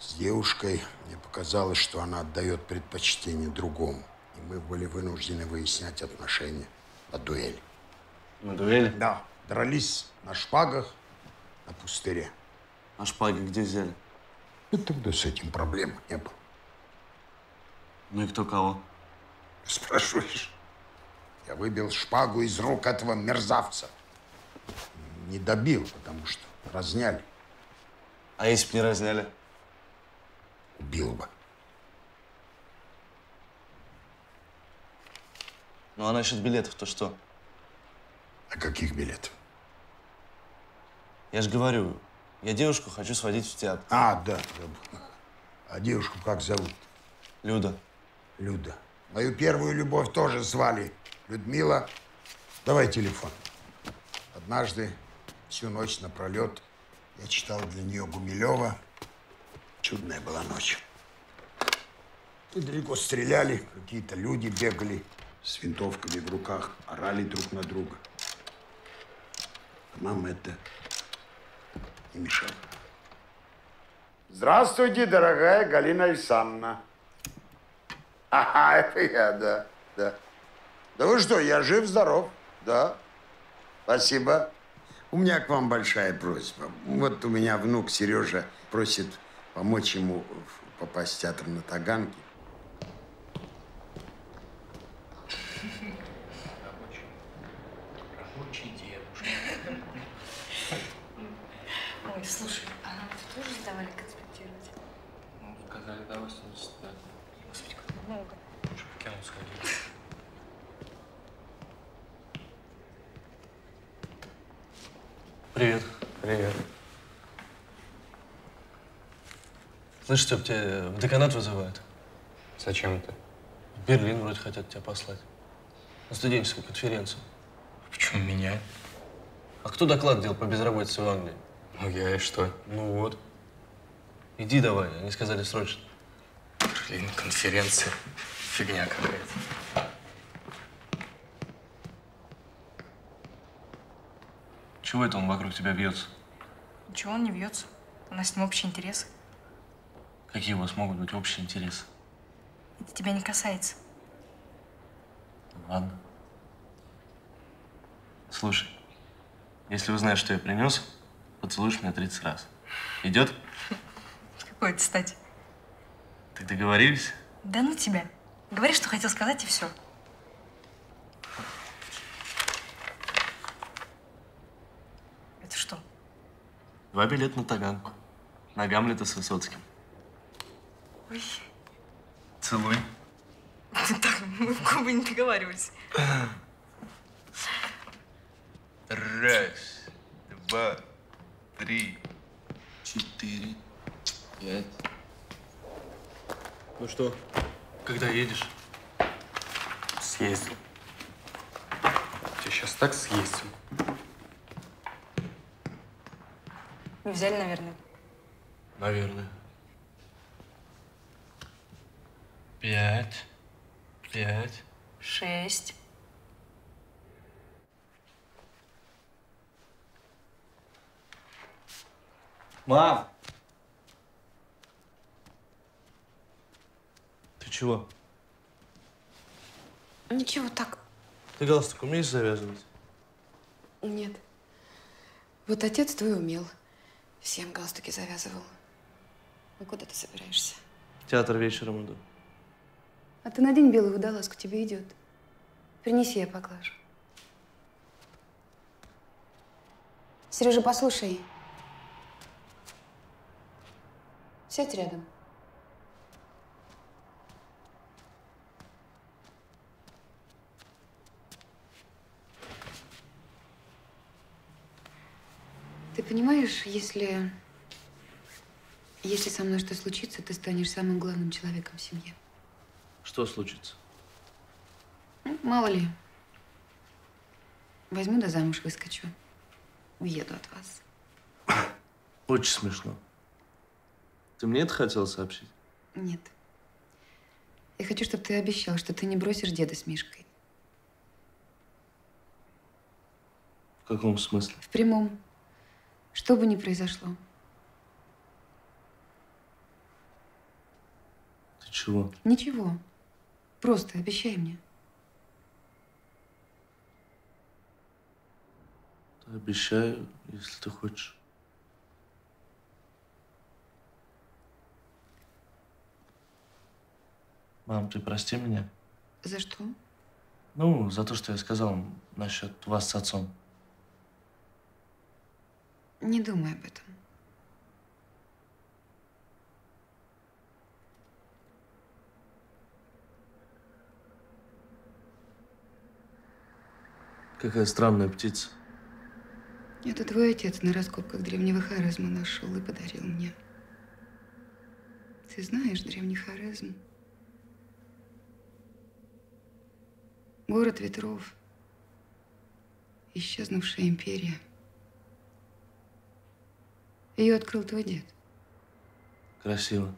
с девушкой. Мне показалось, что она отдает предпочтение другому. И мы были вынуждены выяснять отношения на дуэли. На дуэли? Да. Дрались на шпагах на пустыре. А шпаги где взяли? Ну, тогда с этим проблем не было. Ну и кто кого? Спрашиваешь? Я выбил шпагу из рук этого мерзавца. Не добил, потому что разняли. А если бы не разняли? Убил бы. Ну а насчет билетов-то что? А каких билетов? Я же говорю, я девушку хочу сводить в театр. А, да. забыл. А девушку как зовут? Люда. Люда. Мою первую любовь тоже звали Людмила. Давай телефон. Однажды всю ночь напролет я читал для нее Гумилева. Чудная была ночь. Тут далеко стреляли, какие-то люди бегали с винтовками в руках, орали друг на друга. А нам это не мешало. Здравствуйте, дорогая Галина Александровна. *laughs* Ага, это я, да, да. Да вы что, я жив-здоров, да. Спасибо. У меня к вам большая просьба. Вот у меня внук Сережа просит помочь ему попасть в театр на Таганке. Рабочий дедушка. Ой, слушай, а нам это тоже сдавали конспектировать? Ну, сказали, да, 80, да. Господи, как много. Лучше в кино сходили. Привет. Привет. Слышь, Степ, тебя в деканат вызывают. Зачем это? В Берлин вроде хотят тебя послать. На студенческую конференцию. Почему меня? А кто доклад делал по безработице в Англии? Ну, я и что? Ну вот. Иди давай, они сказали срочно. Блин, конференция. Фигня какая-то. Чего это он вокруг тебя вьется? Ничего, он не вьется. У нас с ним общие интересы. Какие у вас могут быть общие интересы? Это тебя не касается. Ладно. Слушай, если узнаешь, что я принес, поцелуешь меня 30 раз. Идет? С какой это стати? Так договорились? Да ну тебя. Говори, что хотел сказать, и все. Это что? Два билета на Таганку. На Гамлета с Высоцким. Ой, Целуй. *laughs* так, мы в губы не договаривались. Раз, два, три, четыре, пять. Ну что, когда едешь? Съездил. Тебя сейчас так съездил. Не взяли, наверное. Наверное. Пять, пять. Шесть. Мам! Ты чего? Ничего, так, Ты галстук умеешь завязывать? нет. Вот отец твой умел. Всем галстуки завязывал. Ну, куда ты собираешься? В театр вечером иду. А ты надень белую водолазку, тебе идет. Принеси, я поглажу. Сережа, послушай. Сядь рядом. Ты понимаешь, если... Если со мной что случится, ты станешь самым главным человеком в семье. Что случится? Ну, мало ли. Возьму да замуж выскочу. Уеду от вас. *coughs* Очень смешно. Ты мне это хотел сообщить? Нет. Я хочу, чтобы ты обещал, что ты не бросишь деда с Мишкой. В каком смысле? В прямом. Что бы ни произошло. Ты чего? Ничего. Просто обещай мне. Обещаю, если ты хочешь. Мам, ты прости меня. За что? Ну, за то, что я сказал насчет вас с отцом. Не думай об этом. Какая странная птица. Это твой отец на раскопках древнего Хорезма нашел и подарил мне. Ты знаешь древний Хорезм? Город ветров. Исчезнувшая империя. Ее открыл твой дед. Красиво.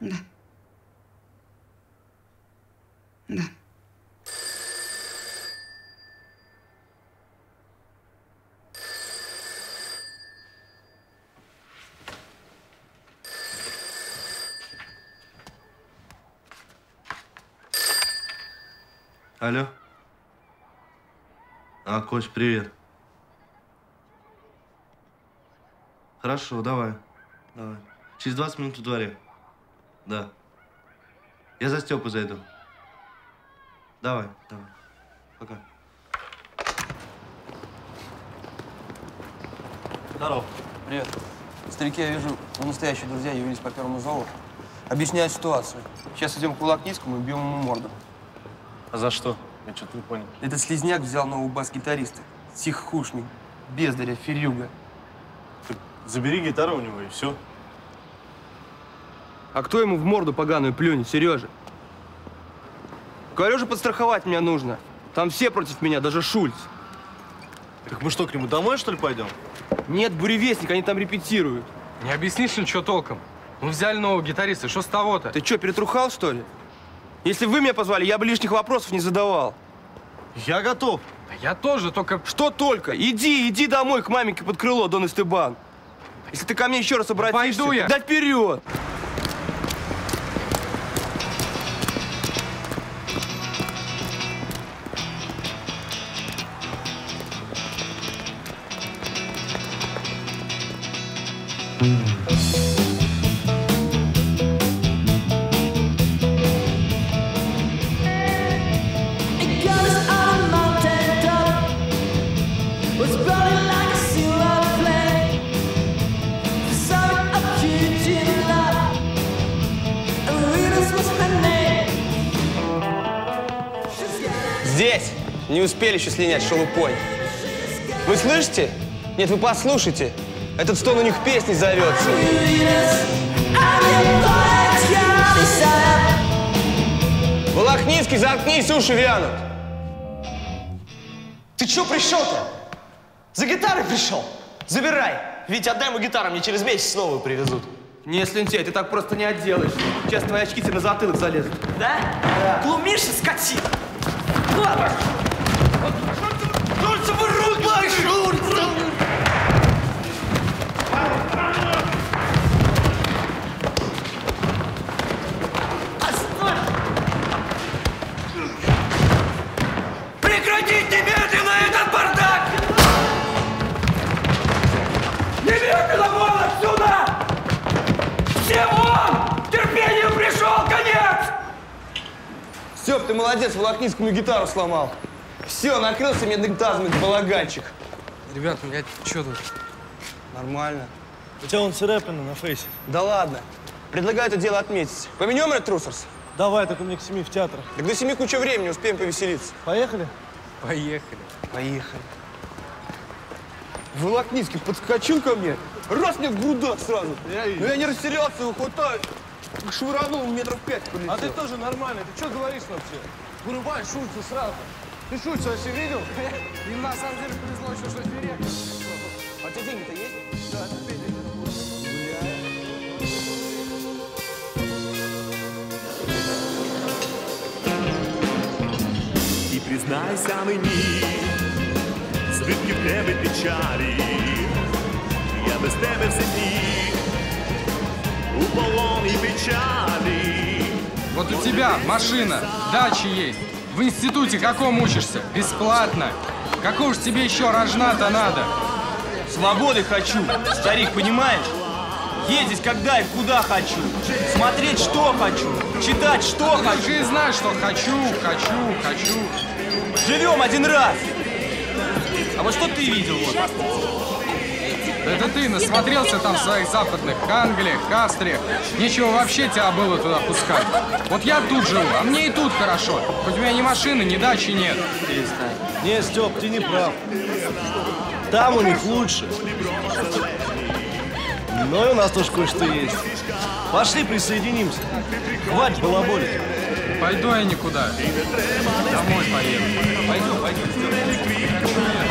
Да. Да. Алло. А, Кость, привет. Хорошо, давай. Давай. Через 20 минут в дворе. Да. Я за Степу зайду. Давай, давай. Пока. Здорово. Привет. Старики, я вижу, вы настоящие друзья явились по первому зову. Объясняю ситуацию. Сейчас идем к Кулакницкому и бьем ему морду. А за что? Я что-то не понял. Этот слизняк взял нового бас-гитариста. Сиххушник, бездаря, ферюга. Забери гитару у него и все. А кто ему в морду поганую плюнет, Сережа? Говорю же, подстраховать меня нужно. Там все против меня, даже Шульц. Так мы что, к нему домой, что ли, пойдем? Нет, буревестник, они там репетируют. Не объяснишь ничего толком? Мы взяли нового гитариста, что с того-то? Ты что, перетрухал, что ли? Если бы вы меня позвали, я бы лишних вопросов не задавал. Я готов. Да я тоже, только... Что только? Иди, иди домой к маменьке под крыло, Дон Эстебан. Если ты ко мне еще раз обратишься... пойду я. Да вперед! Еще слинять шелупой. Вы слышите? Нет, вы послушайте. Этот стон у них песней зовется. Волохницкий, заткнись, уши вянут. Ты чё пришел-то? За гитарой пришел? Забирай. Ведь отдай ему гитару, мне через месяц новую привезут. Не, слюнтяй, ты так просто не отделаешься. Сейчас твои очки тебе на затылок залезут. Да? Глумишься, скотина? Ладно. Жульца, вы руки! Жульца! Прекратить немедленно этот бардак! Немедленно вон отсюда! Все вон! Пришел конец! Степ, ты молодец, Волохницкому гитару сломал. Все, накрылся медным тазом этот балаганчик. Ребят, я что тут? Нормально. У тебя вон царапина на фейсе. Да ладно. Предлагаю это дело отметить. Поменем Red Trussers? Давай, только мне к семи в театр. Так до семи куча времени, успеем повеселиться. Поехали? Поехали. Поехали. Волокницкий подскочил ко мне, раз мне в грудах сразу. Я Но я не растерялся, его хватаю. Швырнул метров пять полетел. А ты тоже нормальный. Ты что говоришь вообще? Вырубай Шульца сразу. Ты Шульца вообще видел? *laughs* Им на самом деле повезло еще, что директор. А у тебя деньги-то есть? Да, І признайся мені, звідки в тебе печалі, я без тебе все дні, у полоні печалі, Вот у тебя машина, дача есть. В институте каком учишься? Бесплатно. Какого ж тебе еще рожна-то надо? Свободы хочу, старик, понимаешь? Ездить когда и куда хочу. Смотреть, что хочу. Читать, что Ты хочу. и знаешь, что хочу, хочу, хочу. Живем один раз. А вот что ты видел вот? Это ты насмотрелся там в своих западных Англиях, Кастре. Нечего вообще тебя было туда пускать. Вот я тут живу, а мне и тут хорошо. Хоть у меня ни машины, ни дачи нет. Не, Степ, ты не прав. Там у них лучше. Но и у нас тоже кое-что есть. Пошли присоединимся. Хватит балаболить. Пойду я никуда. Домой поеду. Пойдем, пойдем.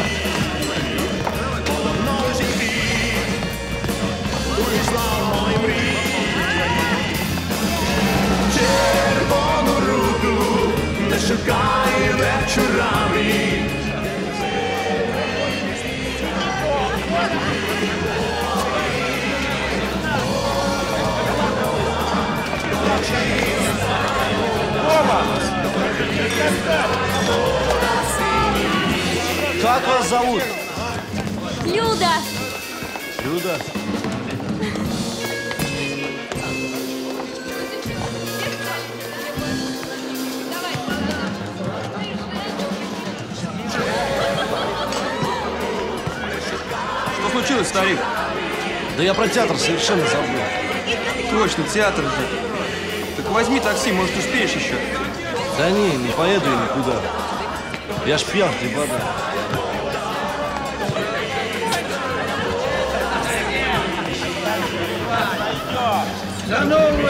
Червону руку не шукай вечорами. Как вас зовут? Люда! Люда. Случилось, старик? Да я про театр совершенно забыл. Точно, театр же. Так возьми такси, может, успеешь еще. Да не, не поеду я никуда. Я ж пьян, ты вода. За нового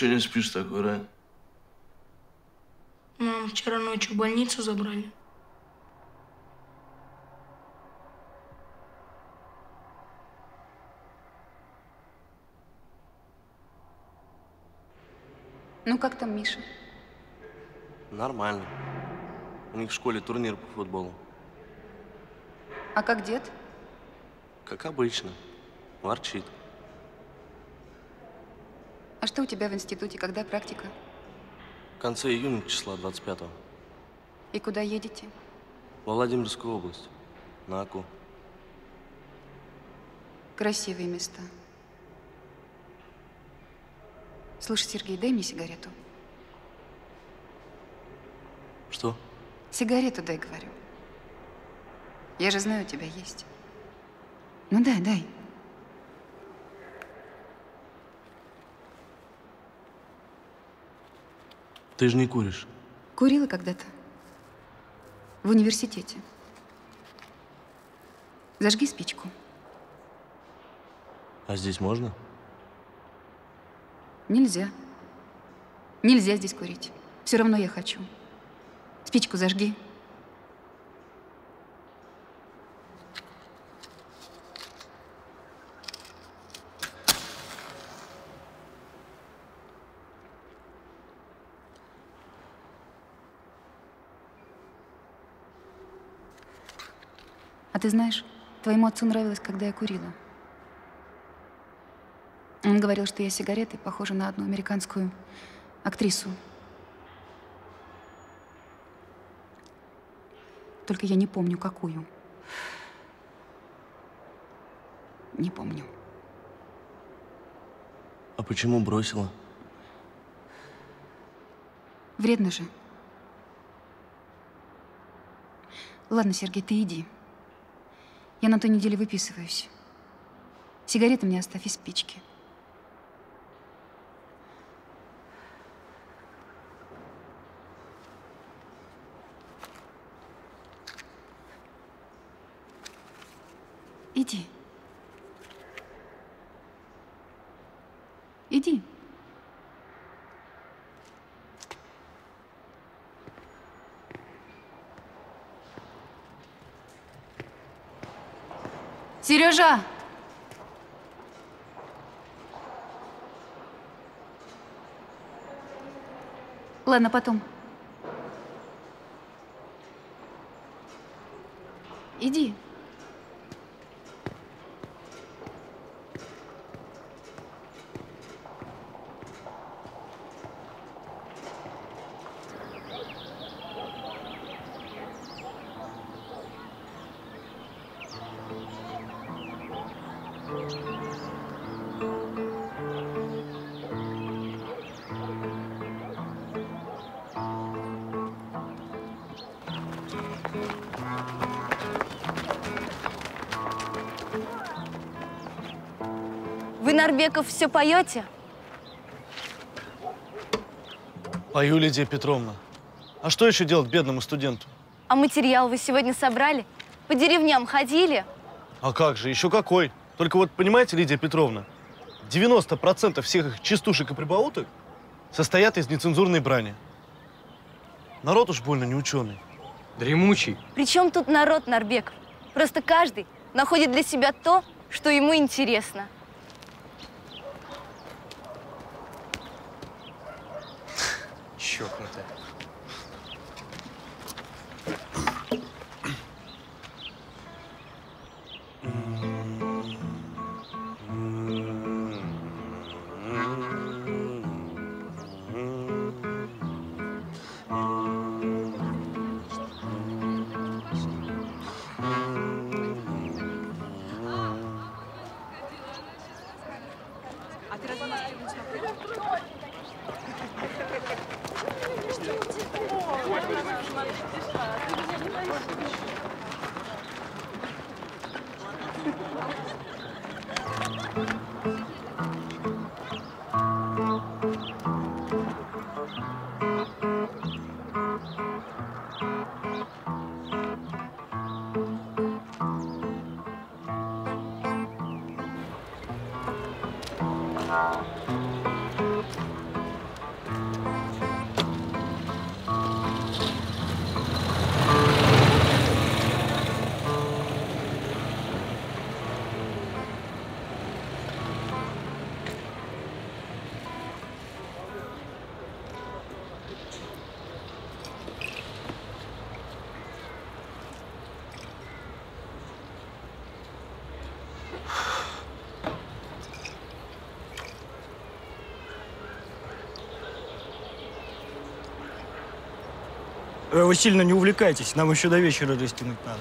че не спишь такой рано? Мам, вчера ночью в больницу забрали. Ну как там Миша? Нормально. У них в школе турнир по футболу. А как дед? Как обычно. Ворчит. А что у тебя в институте? Когда практика? В конце июня числа 25 И куда едете? во Владимирскую область. На Аку. Красивые места. Слушай, Сергей, дай мне сигарету. Что? Сигарету дай, говорю. Я же знаю, у тебя есть. Ну дай, дай. Ты же не куришь. Курила когда-то. В университете. Зажги спичку. А здесь можно? Нельзя. Нельзя здесь курить. Все равно я хочу. Спичку зажги. Ты знаешь, твоему отцу нравилось, когда я курила. Он говорил, что я сигареты похожа на одну американскую актрису. Только я не помню, какую. Не помню. А почему бросила? Вредно же. Ладно, Сергей, ты иди. Я на той неделе выписываюсь. Сигареты мне оставь и спички. Иди. Сережа! Ладно, потом. Иди. Вы, Нарбеков, все поете? Пою, Лидия Петровна. А что еще делать бедному студенту? А материал вы сегодня собрали? По деревням ходили? А как же, еще какой. Только вот, понимаете, Лидия Петровна, 90% всех их частушек и прибауток состоят из нецензурной брани. Народ уж больно неученый. Дремучий. Причем тут народ, Нарбеков? Просто каждый находит для себя то, что ему интересно. Вы сильно не увлекайтесь, нам еще до вечера растянуть надо.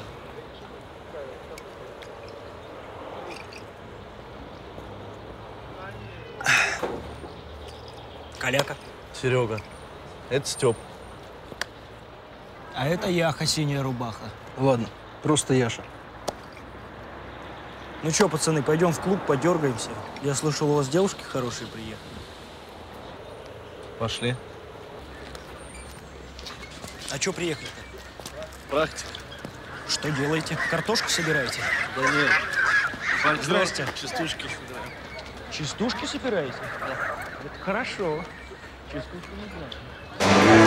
Каляка. Серега, это Степ. А это Яха, синяя рубаха. Ладно, просто Яша. Ну что, пацаны, пойдем в клуб, подергаемся. Я слышал, у вас девушки хорошие приехали. Пошли. А что приехали-то? Практика. Что делаете? Картошку собираете? Да нет. Фольклор, Здрасте. Частушки собираем. Частушки собираете? Это хорошо. Частушки не знаю.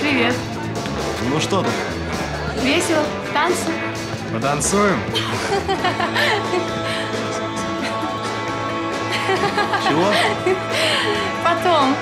Привет. Привет. Ну что там? Весело. Танцы. Потанцуем? *laughs* Чего? Потом.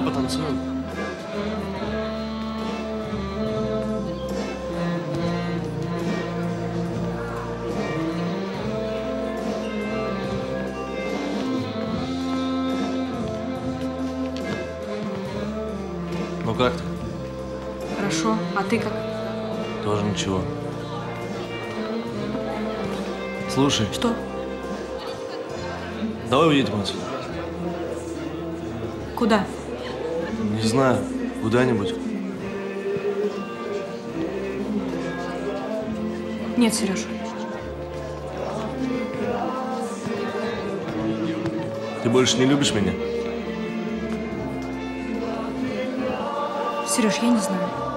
Давай потанцуем. Ну как ты? Хорошо. А ты как? Тоже ничего. Слушай. Что? Давай уедем отсюда. Куда? Не знаю, куда-нибудь. Нет, Сереж. Ты больше не любишь меня? Сереж, я не знаю.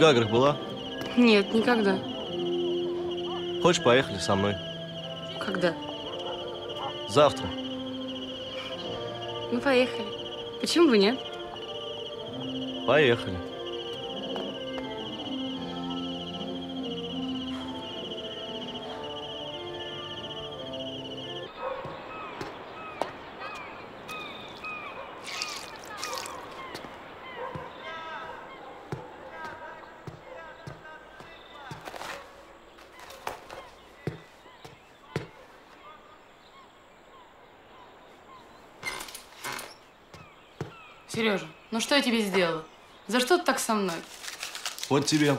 Гаграх была? Нет, никогда. Хочешь, поехали со мной? Когда? Завтра. Ну, поехали. Почему бы нет? Поехали. Я тебе сделала? За что ты так со мной? Вот тебе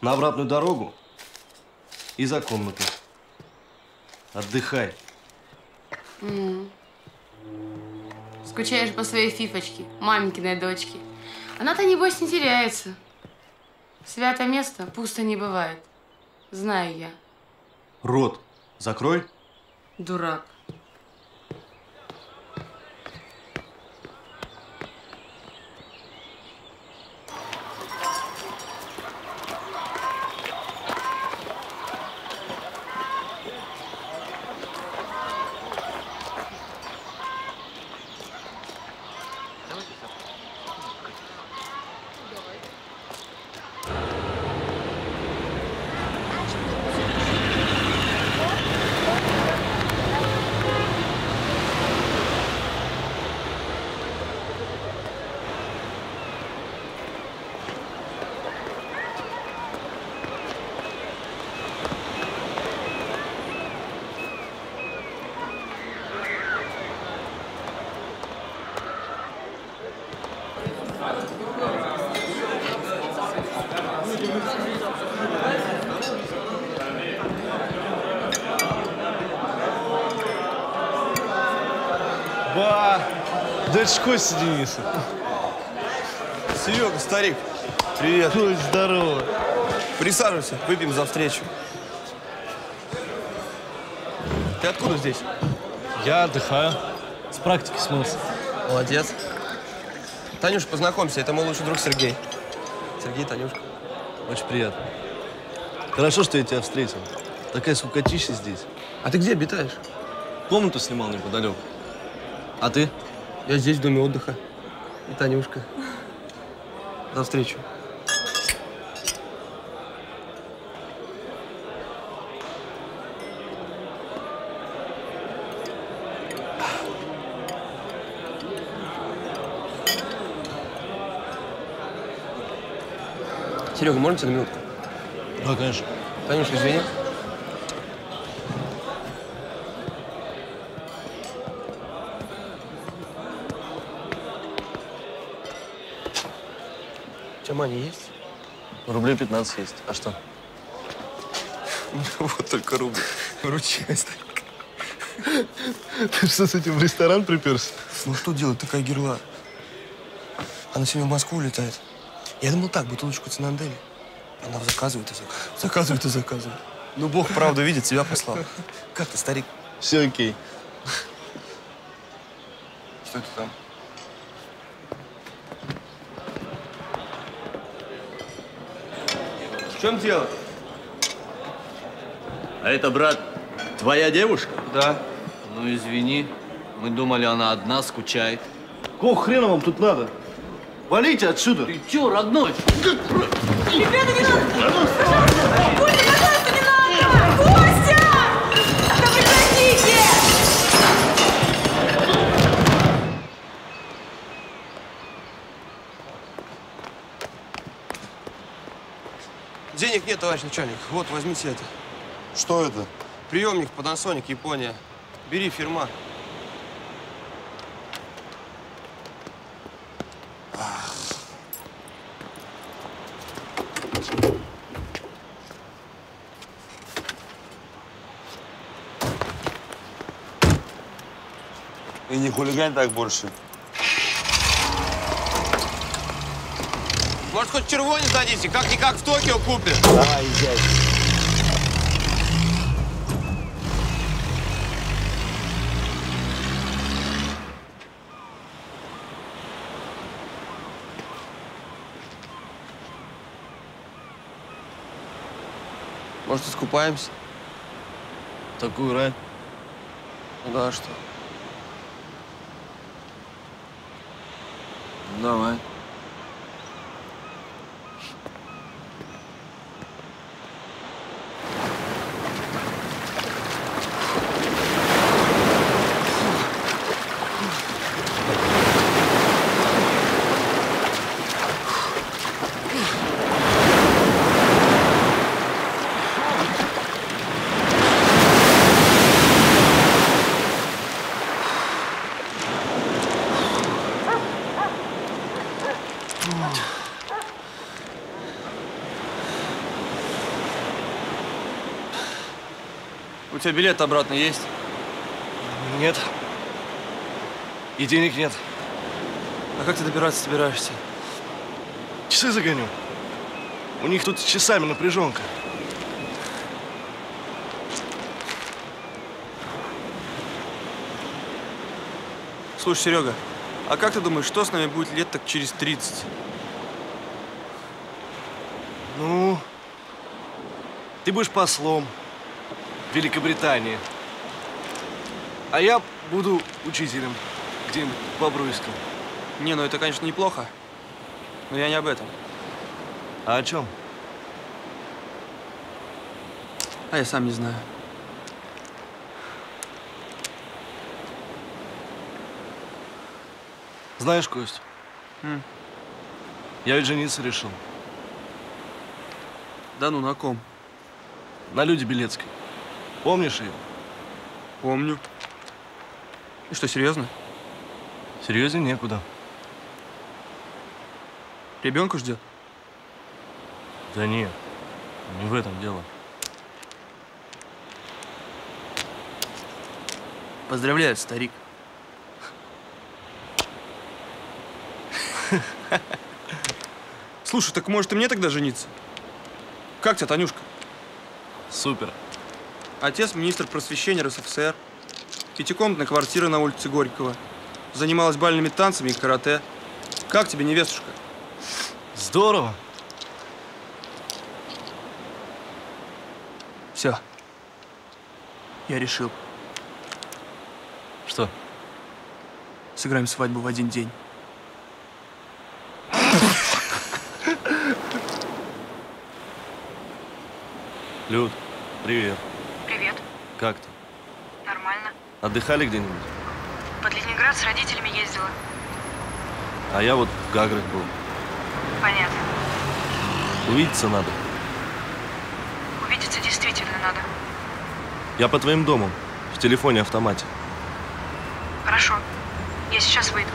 на обратную дорогу и за комнату. Отдыхай. М. Скучаешь по своей фифочке, маменькиной дочке. Она-то, небось, не теряется. Святое место пусто не бывает. Знаю я. Рот закрой. Дурак. Костя Денисов. Серега, старик, привет. Ой, здорово. Присаживайся, выпьем за встречу. Ты откуда здесь? Я отдыхаю. С практики смылся. Молодец. Танюш, познакомься, это мой лучший друг Сергей. Сергей, Танюшка. Очень приятно. Хорошо, что я тебя встретил. Такая скукотища здесь. А ты где обитаешь? Комнату снимал неподалеку. А ты? Я здесь, в доме отдыха. И Танюшка. За встречу. Серега, можно тебя на минутку? Да, конечно. Танюш, извини. Маня есть? Рублей 15 есть. А что? *laughs* Вот только рубль. Ручаюсь. Ты что, с этим в ресторан приперся? Ну что делать, такая герла? Она сегодня в Москву улетает. Я думал так, бутылочку цинандели. Она заказывает и заказывает. Заказывает и заказывает. Ну, Бог правду видит, тебя послал. Как ты, старик? Все окей. Что это там? Чем дело? А это, брат, твоя девушка? Да. Ну, извини. Мы думали, она одна скучает. Какого хрена вам тут надо? Валите отсюда! Ты чё, родной? Ребята, не надо! Коля, пожалуйста, не надо! Костя! Да прекратите! Денег нет, товарищ начальник. Вот, возьмите это. Что это? Приемник Panasonic, Япония. Бери, фирма. И не хулигань так больше. Может, хоть червонец дадите? Как-никак в Токио купим. Давай, езжай. Может, искупаемся? Такую рань. Ну да, а что? Давай. Тебя билет обратно есть? Нет. И денег нет. А как ты добираться собираешься? Часы загоню. У них тут с часами напряженка. Слушай, Серега, а как ты думаешь, что с нами будет лет так через 30? Ну, ты будешь послом Великобритании. А я буду учителем где-нибудь в Бобруйском. Не, ну это, конечно, неплохо. Но я не об этом. А о чем? А я сам не знаю. Знаешь, Кость, М. я ведь жениться решил. Да ну, на ком? На Люде Белецкой. Помнишь ее? Помню. И что, серьезно? Серьезнее некуда. Ребенка ждет? Да нет, не в этом дело. Поздравляю, старик. *laughs* Слушай, так может и мне тогда жениться? Как тебя, Танюшка? Супер. Отец министр просвещения РСФСР. Пятикомнатная квартира на улице Горького. Занималась бальными танцами и карате. Как тебе, невестушка? Здорово. Все. Я решил. Что? Сыграем свадьбу в один день. Люд, привет. Как ты? Нормально. Отдыхали где-нибудь? Под Ленинград с родителями ездила. А я вот в Гаграх был. Понятно. Увидеться надо. Увидеться действительно надо. Я по твоим домам. В телефоне автомате. Хорошо. Я сейчас выйду.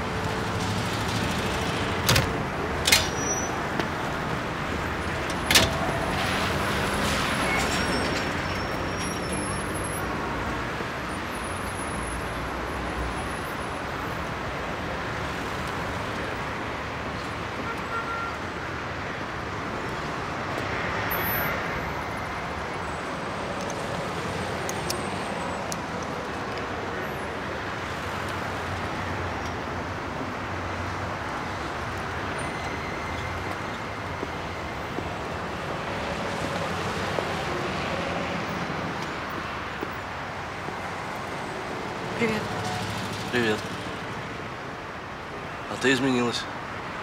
Ты изменилась.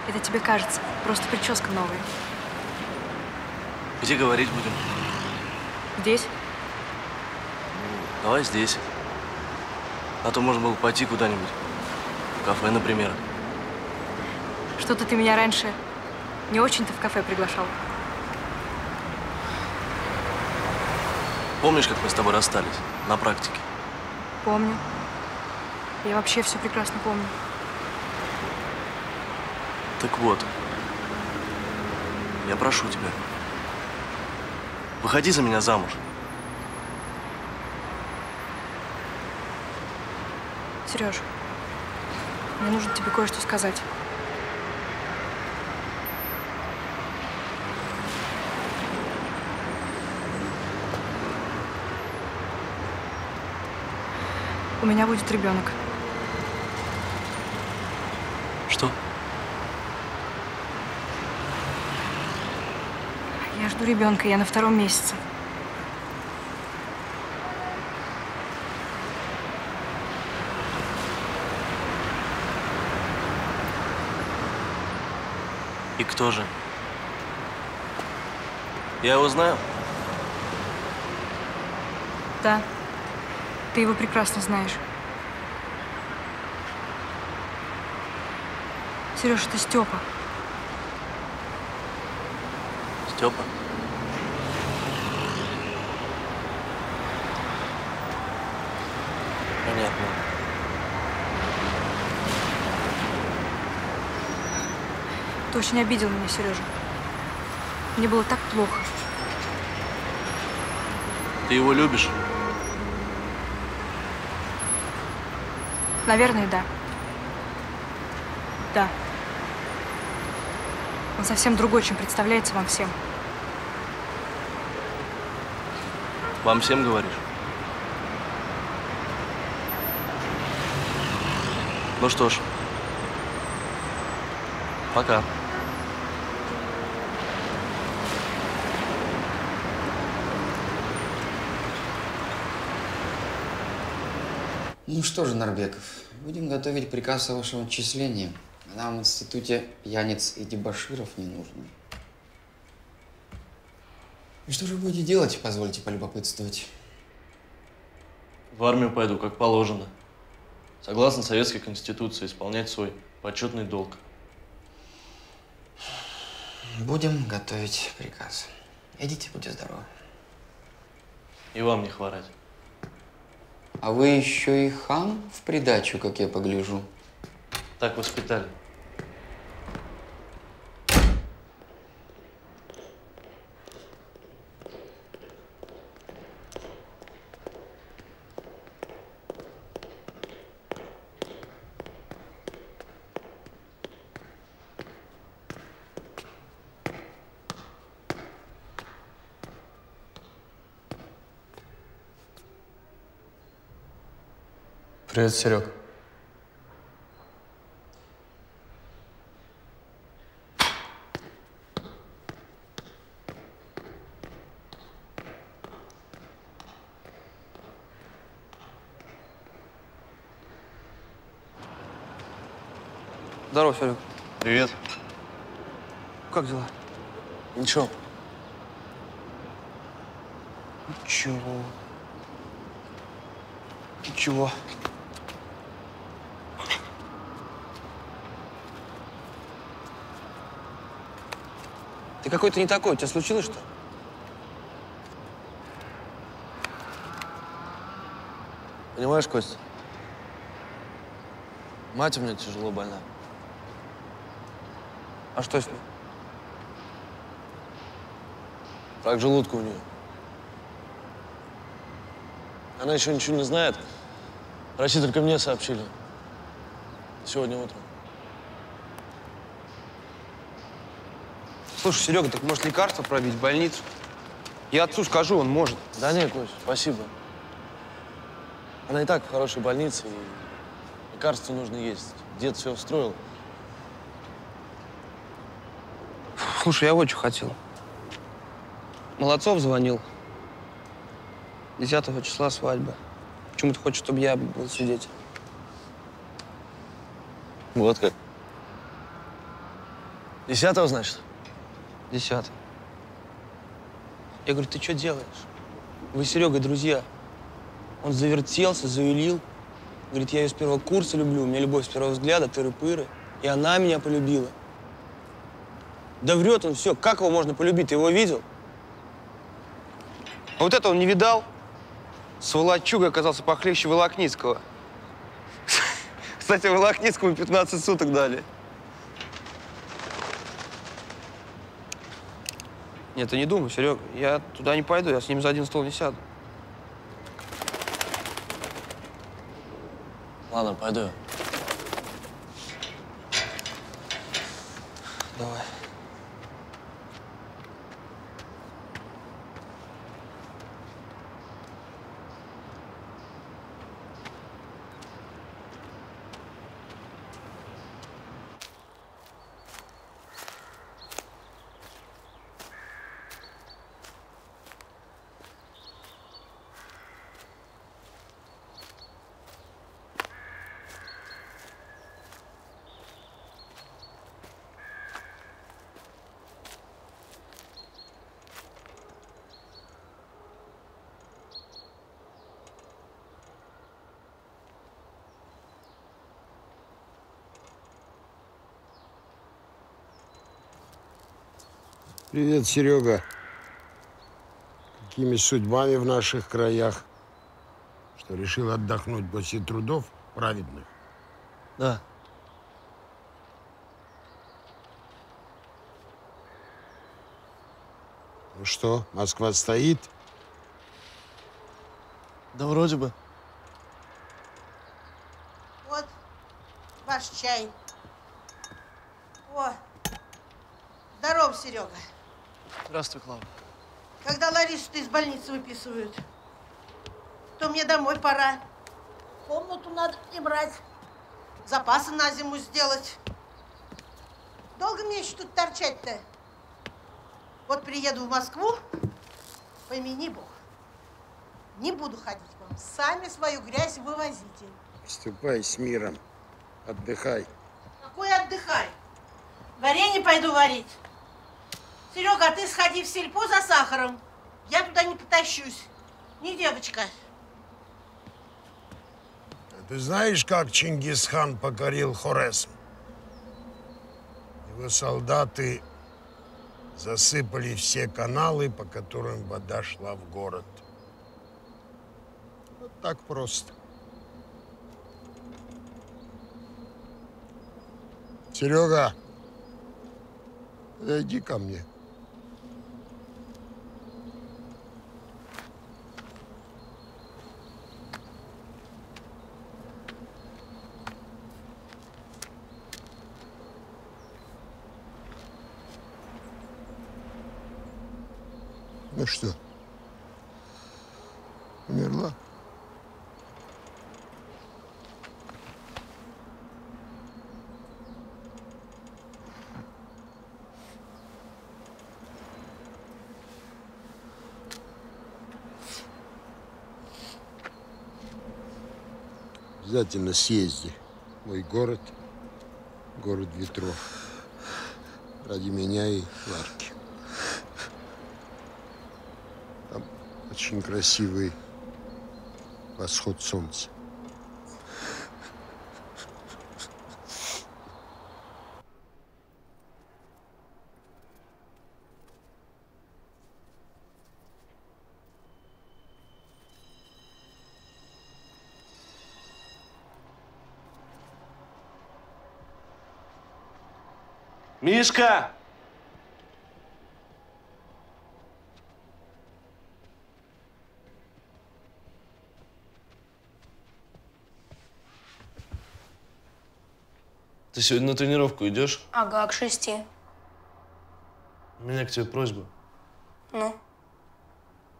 Это тебе кажется. Просто прическа новая. Где говорить будем? Здесь? Давай здесь. А то можно было пойти куда-нибудь. В кафе, например. Что-то ты меня раньше не очень-то в кафе приглашал. Помнишь, как мы с тобой расстались? На практике. Помню. Я вообще все прекрасно помню. Так вот. Я прошу тебя. Выходи за меня замуж. Сереж, мне нужно тебе кое-что сказать. У меня будет ребенок. Что? Я жду ребенка, я на втором месяце. И кто же? Я его знаю? Да. Ты его прекрасно знаешь. Сереж, это Степа. Степа? Понятно. Ты очень обидел меня, Сережа. Мне было так плохо. Ты его любишь? Наверное, да. Да. Он совсем другой, чем представляется вам всем. Вам всем говоришь? Ну что ж. Пока. Ну что же, Нарбеков, будем готовить приказ о вашем отчислении. Нам в институте пьяниц и дебоширов не нужно. И что же вы будете делать, позвольте полюбопытствовать? В армию пойду, как положено. Согласно Советской Конституции, исполнять свой почетный долг. Будем готовить приказ. Идите, будьте здоровы. И вам не хворать. А вы еще и хам в придачу, как я погляжу. Так воспитали. Привет, Серег. Здорово, Серег. Привет. Как дела? Ничего. Ничего. Ничего. Ты какой-то не такой. У тебя случилось что? Понимаешь, Костя? Мать у меня тяжело больна. А что с ней? Рак желудка у нее. Она еще ничего не знает. Врачи только мне сообщили. Сегодня утром. Слушай, Серега, так может лекарство пробить больницу? Я отцу скажу, он может. Да нет, Кость, спасибо. Она и так в хорошей больнице, и лекарства нужно есть. Дед все устроил. Слушай, я вот что хотел. Молодцов звонил. 10 числа свадьба. Почему ты хочешь, чтобы я был свидетель? Вот как. Десятого, значит? Десятый. Я говорю, ты что делаешь? Вы с Серегой друзья. Он завертелся, завелил. Говорит, я ее с первого курса люблю, у меня любовь с первого взгляда, тыры-пыры. И она меня полюбила. Да врет он все. Как его можно полюбить? Ты его видел? А вот это он не видал? Сволочуга оказался похлеще Волокницкого. *laughs* Кстати, Волокницкому 15 суток дали. Нет, ты не думай, Серега. Я туда не пойду, я с ним за один стол не сяду. Ладно, пойду. Давай. Привет, Серега. Какими судьбами в наших краях? Что, решил отдохнуть после трудов праведных? Да. Ну что, Москва стоит? Да вроде бы. Вот ваш чай. О, здорово, Серега. Здравствуй, Клава. Когда Ларису-то из больницы выписывают, то мне домой пора. Комнату надо не брать, запасы на зиму сделать. Долго мне еще тут торчать-то? Вот приеду в Москву, помяни Бог. Не буду ходить к вам. Сами свою грязь вывозите. Ступай с миром. Отдыхай. Какой отдыхай? Варенье пойду варить. Серега, а ты сходи в сельпо за сахаром. Я туда не потащусь. Не девочка. А Ты знаешь, как Чингисхан покорил Хорезм? Его солдаты засыпали все каналы, по которым вода шла в город. Вот так просто. Серега, подойди ко мне. Ну что, умерла? Обязательно съезди. Мой город, город ветров. Ради меня и Ларки. Там очень красивый восход солнца. Мишка! Ты сегодня на тренировку идешь? Ага, к шести. У меня к тебе просьба. Ну?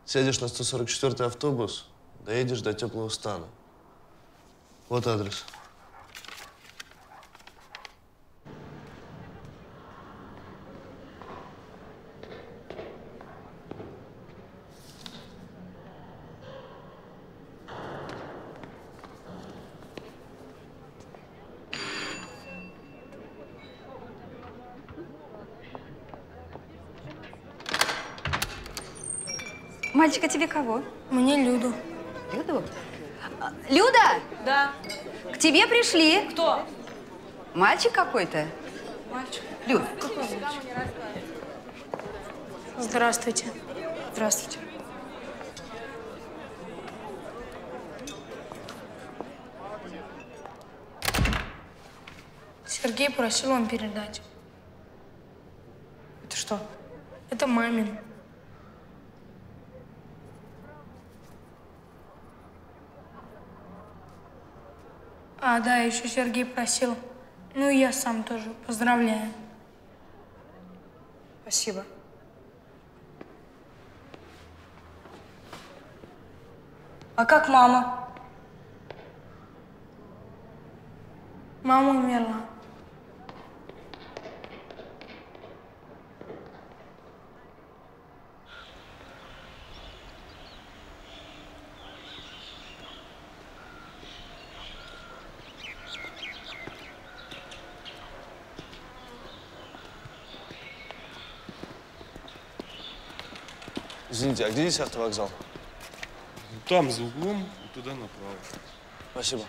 Сядешь на 144 автобус, доедешь до теплого стана. Вот адрес. Мальчик, а тебе кого? Мне Люду. Люду? А, Люда! Да. К тебе пришли. Кто? Мальчик какой-то. Мальчик. Люд. Какой мальчик? Здравствуйте. Здравствуйте. Сергей просил вам передать. Это что? Это мамин. А, да, еще Сергей просил. Ну и я сам тоже. Поздравляю. Спасибо. А как мама? Мама умерла. Извините, а где здесь автовокзал? Там, за углом, туда направо. Спасибо.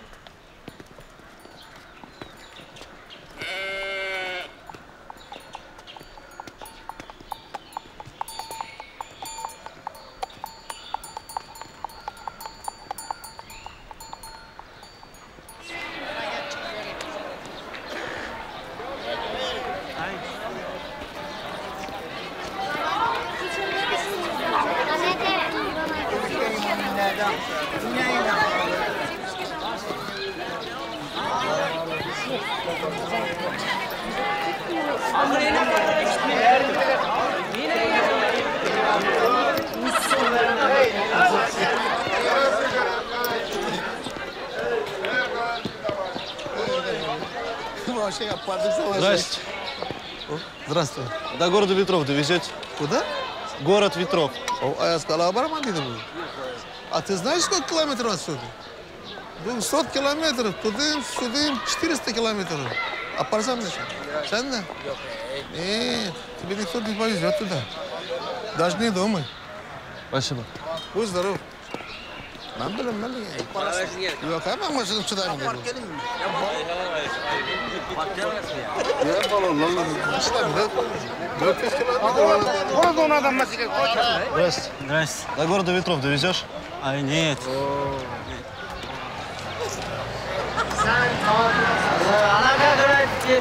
Здрасте. Здравствуй. До города Ветров довезете? Куда? Город Ветров. О, а я сказал, Абрамадина будет. А ты знаешь, сколько километров отсюда? 200 километров, туда, сюда 400 километров. А парзам. Sen ne? Нет, тебе никто не повезет туда. Даже не думай. Спасибо. Будь здоров. Ben bilmem ben de yani. Yok hemen başladım çıdan gidelim. Ne balon lan? İşte bir 400 kilometre. Orada ona adam mesele koçar. Здрасте. Здрасте. До города Ветров довезешь? А нет. Не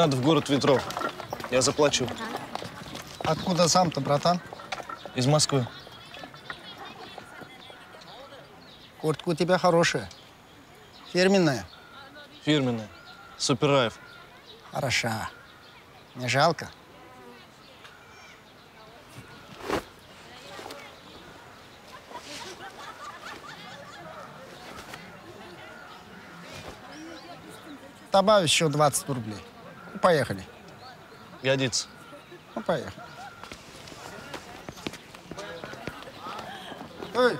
надо в город Ветров. Я заплачу. Откуда сам-то, братан? Из Москвы. Куртка у тебя хорошая. Фирменная. Фирменная. Супераев. Хороша. Не жалко? Добавь еще 20 рублей. Поехали. Годится. Ну, поехали. Эй,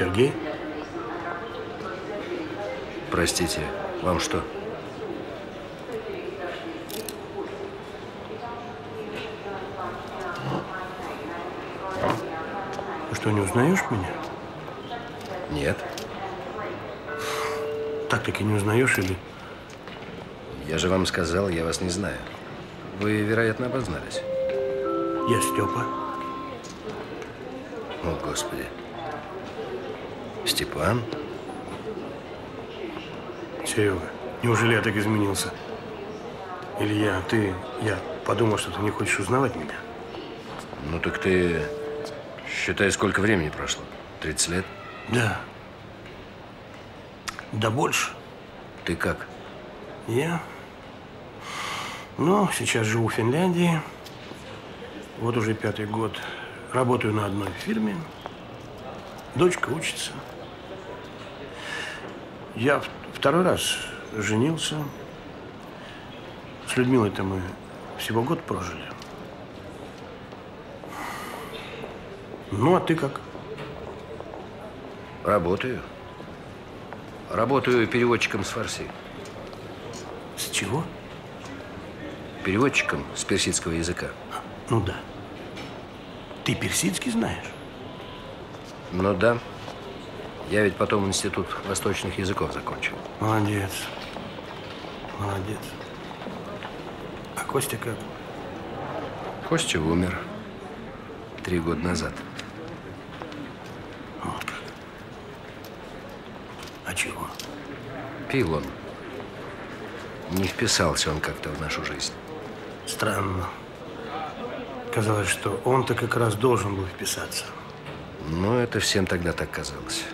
Сергей? Простите, вам что? Ты что, не узнаешь меня? Нет. Так таки не узнаешь или... Я же вам сказал, я вас не знаю. Вы, вероятно, обознались. Я Степа. О, Господи. Степан? Серега, неужели я так изменился? Или я, ты, я подумал, что ты не хочешь узнавать меня? Ну так ты считай, сколько времени прошло? 30 лет? Да. Да больше. Ты как? Я? Ну, сейчас живу в Финляндии. Вот уже пятый год. Работаю на одной фирме. Дочка учится. Я второй раз женился. С Людмилой-то мы всего год прожили. Ну, а ты как? Работаю. Работаю переводчиком с фарси. С чего? Переводчиком с персидского языка. Ну да. Ты персидский знаешь? Ну да. Я ведь потом институт восточных языков закончил. Молодец. Молодец. А Костя как? Костя умер три года назад. Вот как. А чего? Пил он. Не вписался он как-то в нашу жизнь. Странно. Казалось, что он-то как раз должен был вписаться. Но это всем тогда так казалось.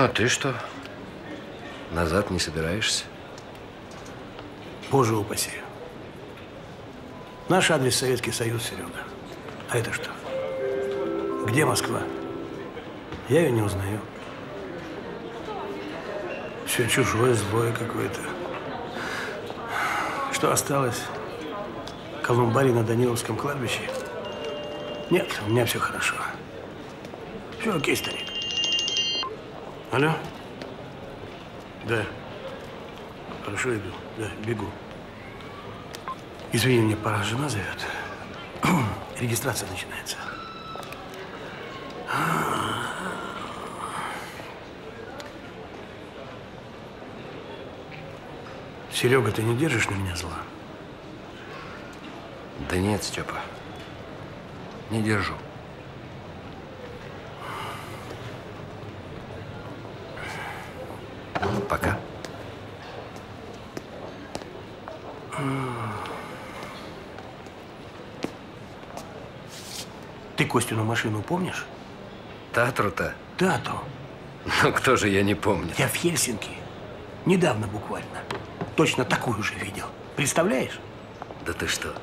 А ты что? Назад не собираешься? Боже упаси. Наш адрес Советский Союз, Серега. А это что? Где Москва? Я ее не узнаю. Все чужое, злое какое-то. Что осталось? Колумбарий на Даниловском кладбище? Нет, у меня все хорошо. Все окей, старик. Алло? Да. Хорошо иду. Да, бегу. Извини, мне пора, жена зовет. *clears throat* Регистрация начинается. Серега, ты не держишь на меня зла? Да нет, Степа. Не держу. Пока. Ты Костину машину помнишь? Татру-то? Татру. Ну, кто же я не помню. Я в Хельсинки. Недавно буквально. Точно такую же видел. Представляешь? Да ты что?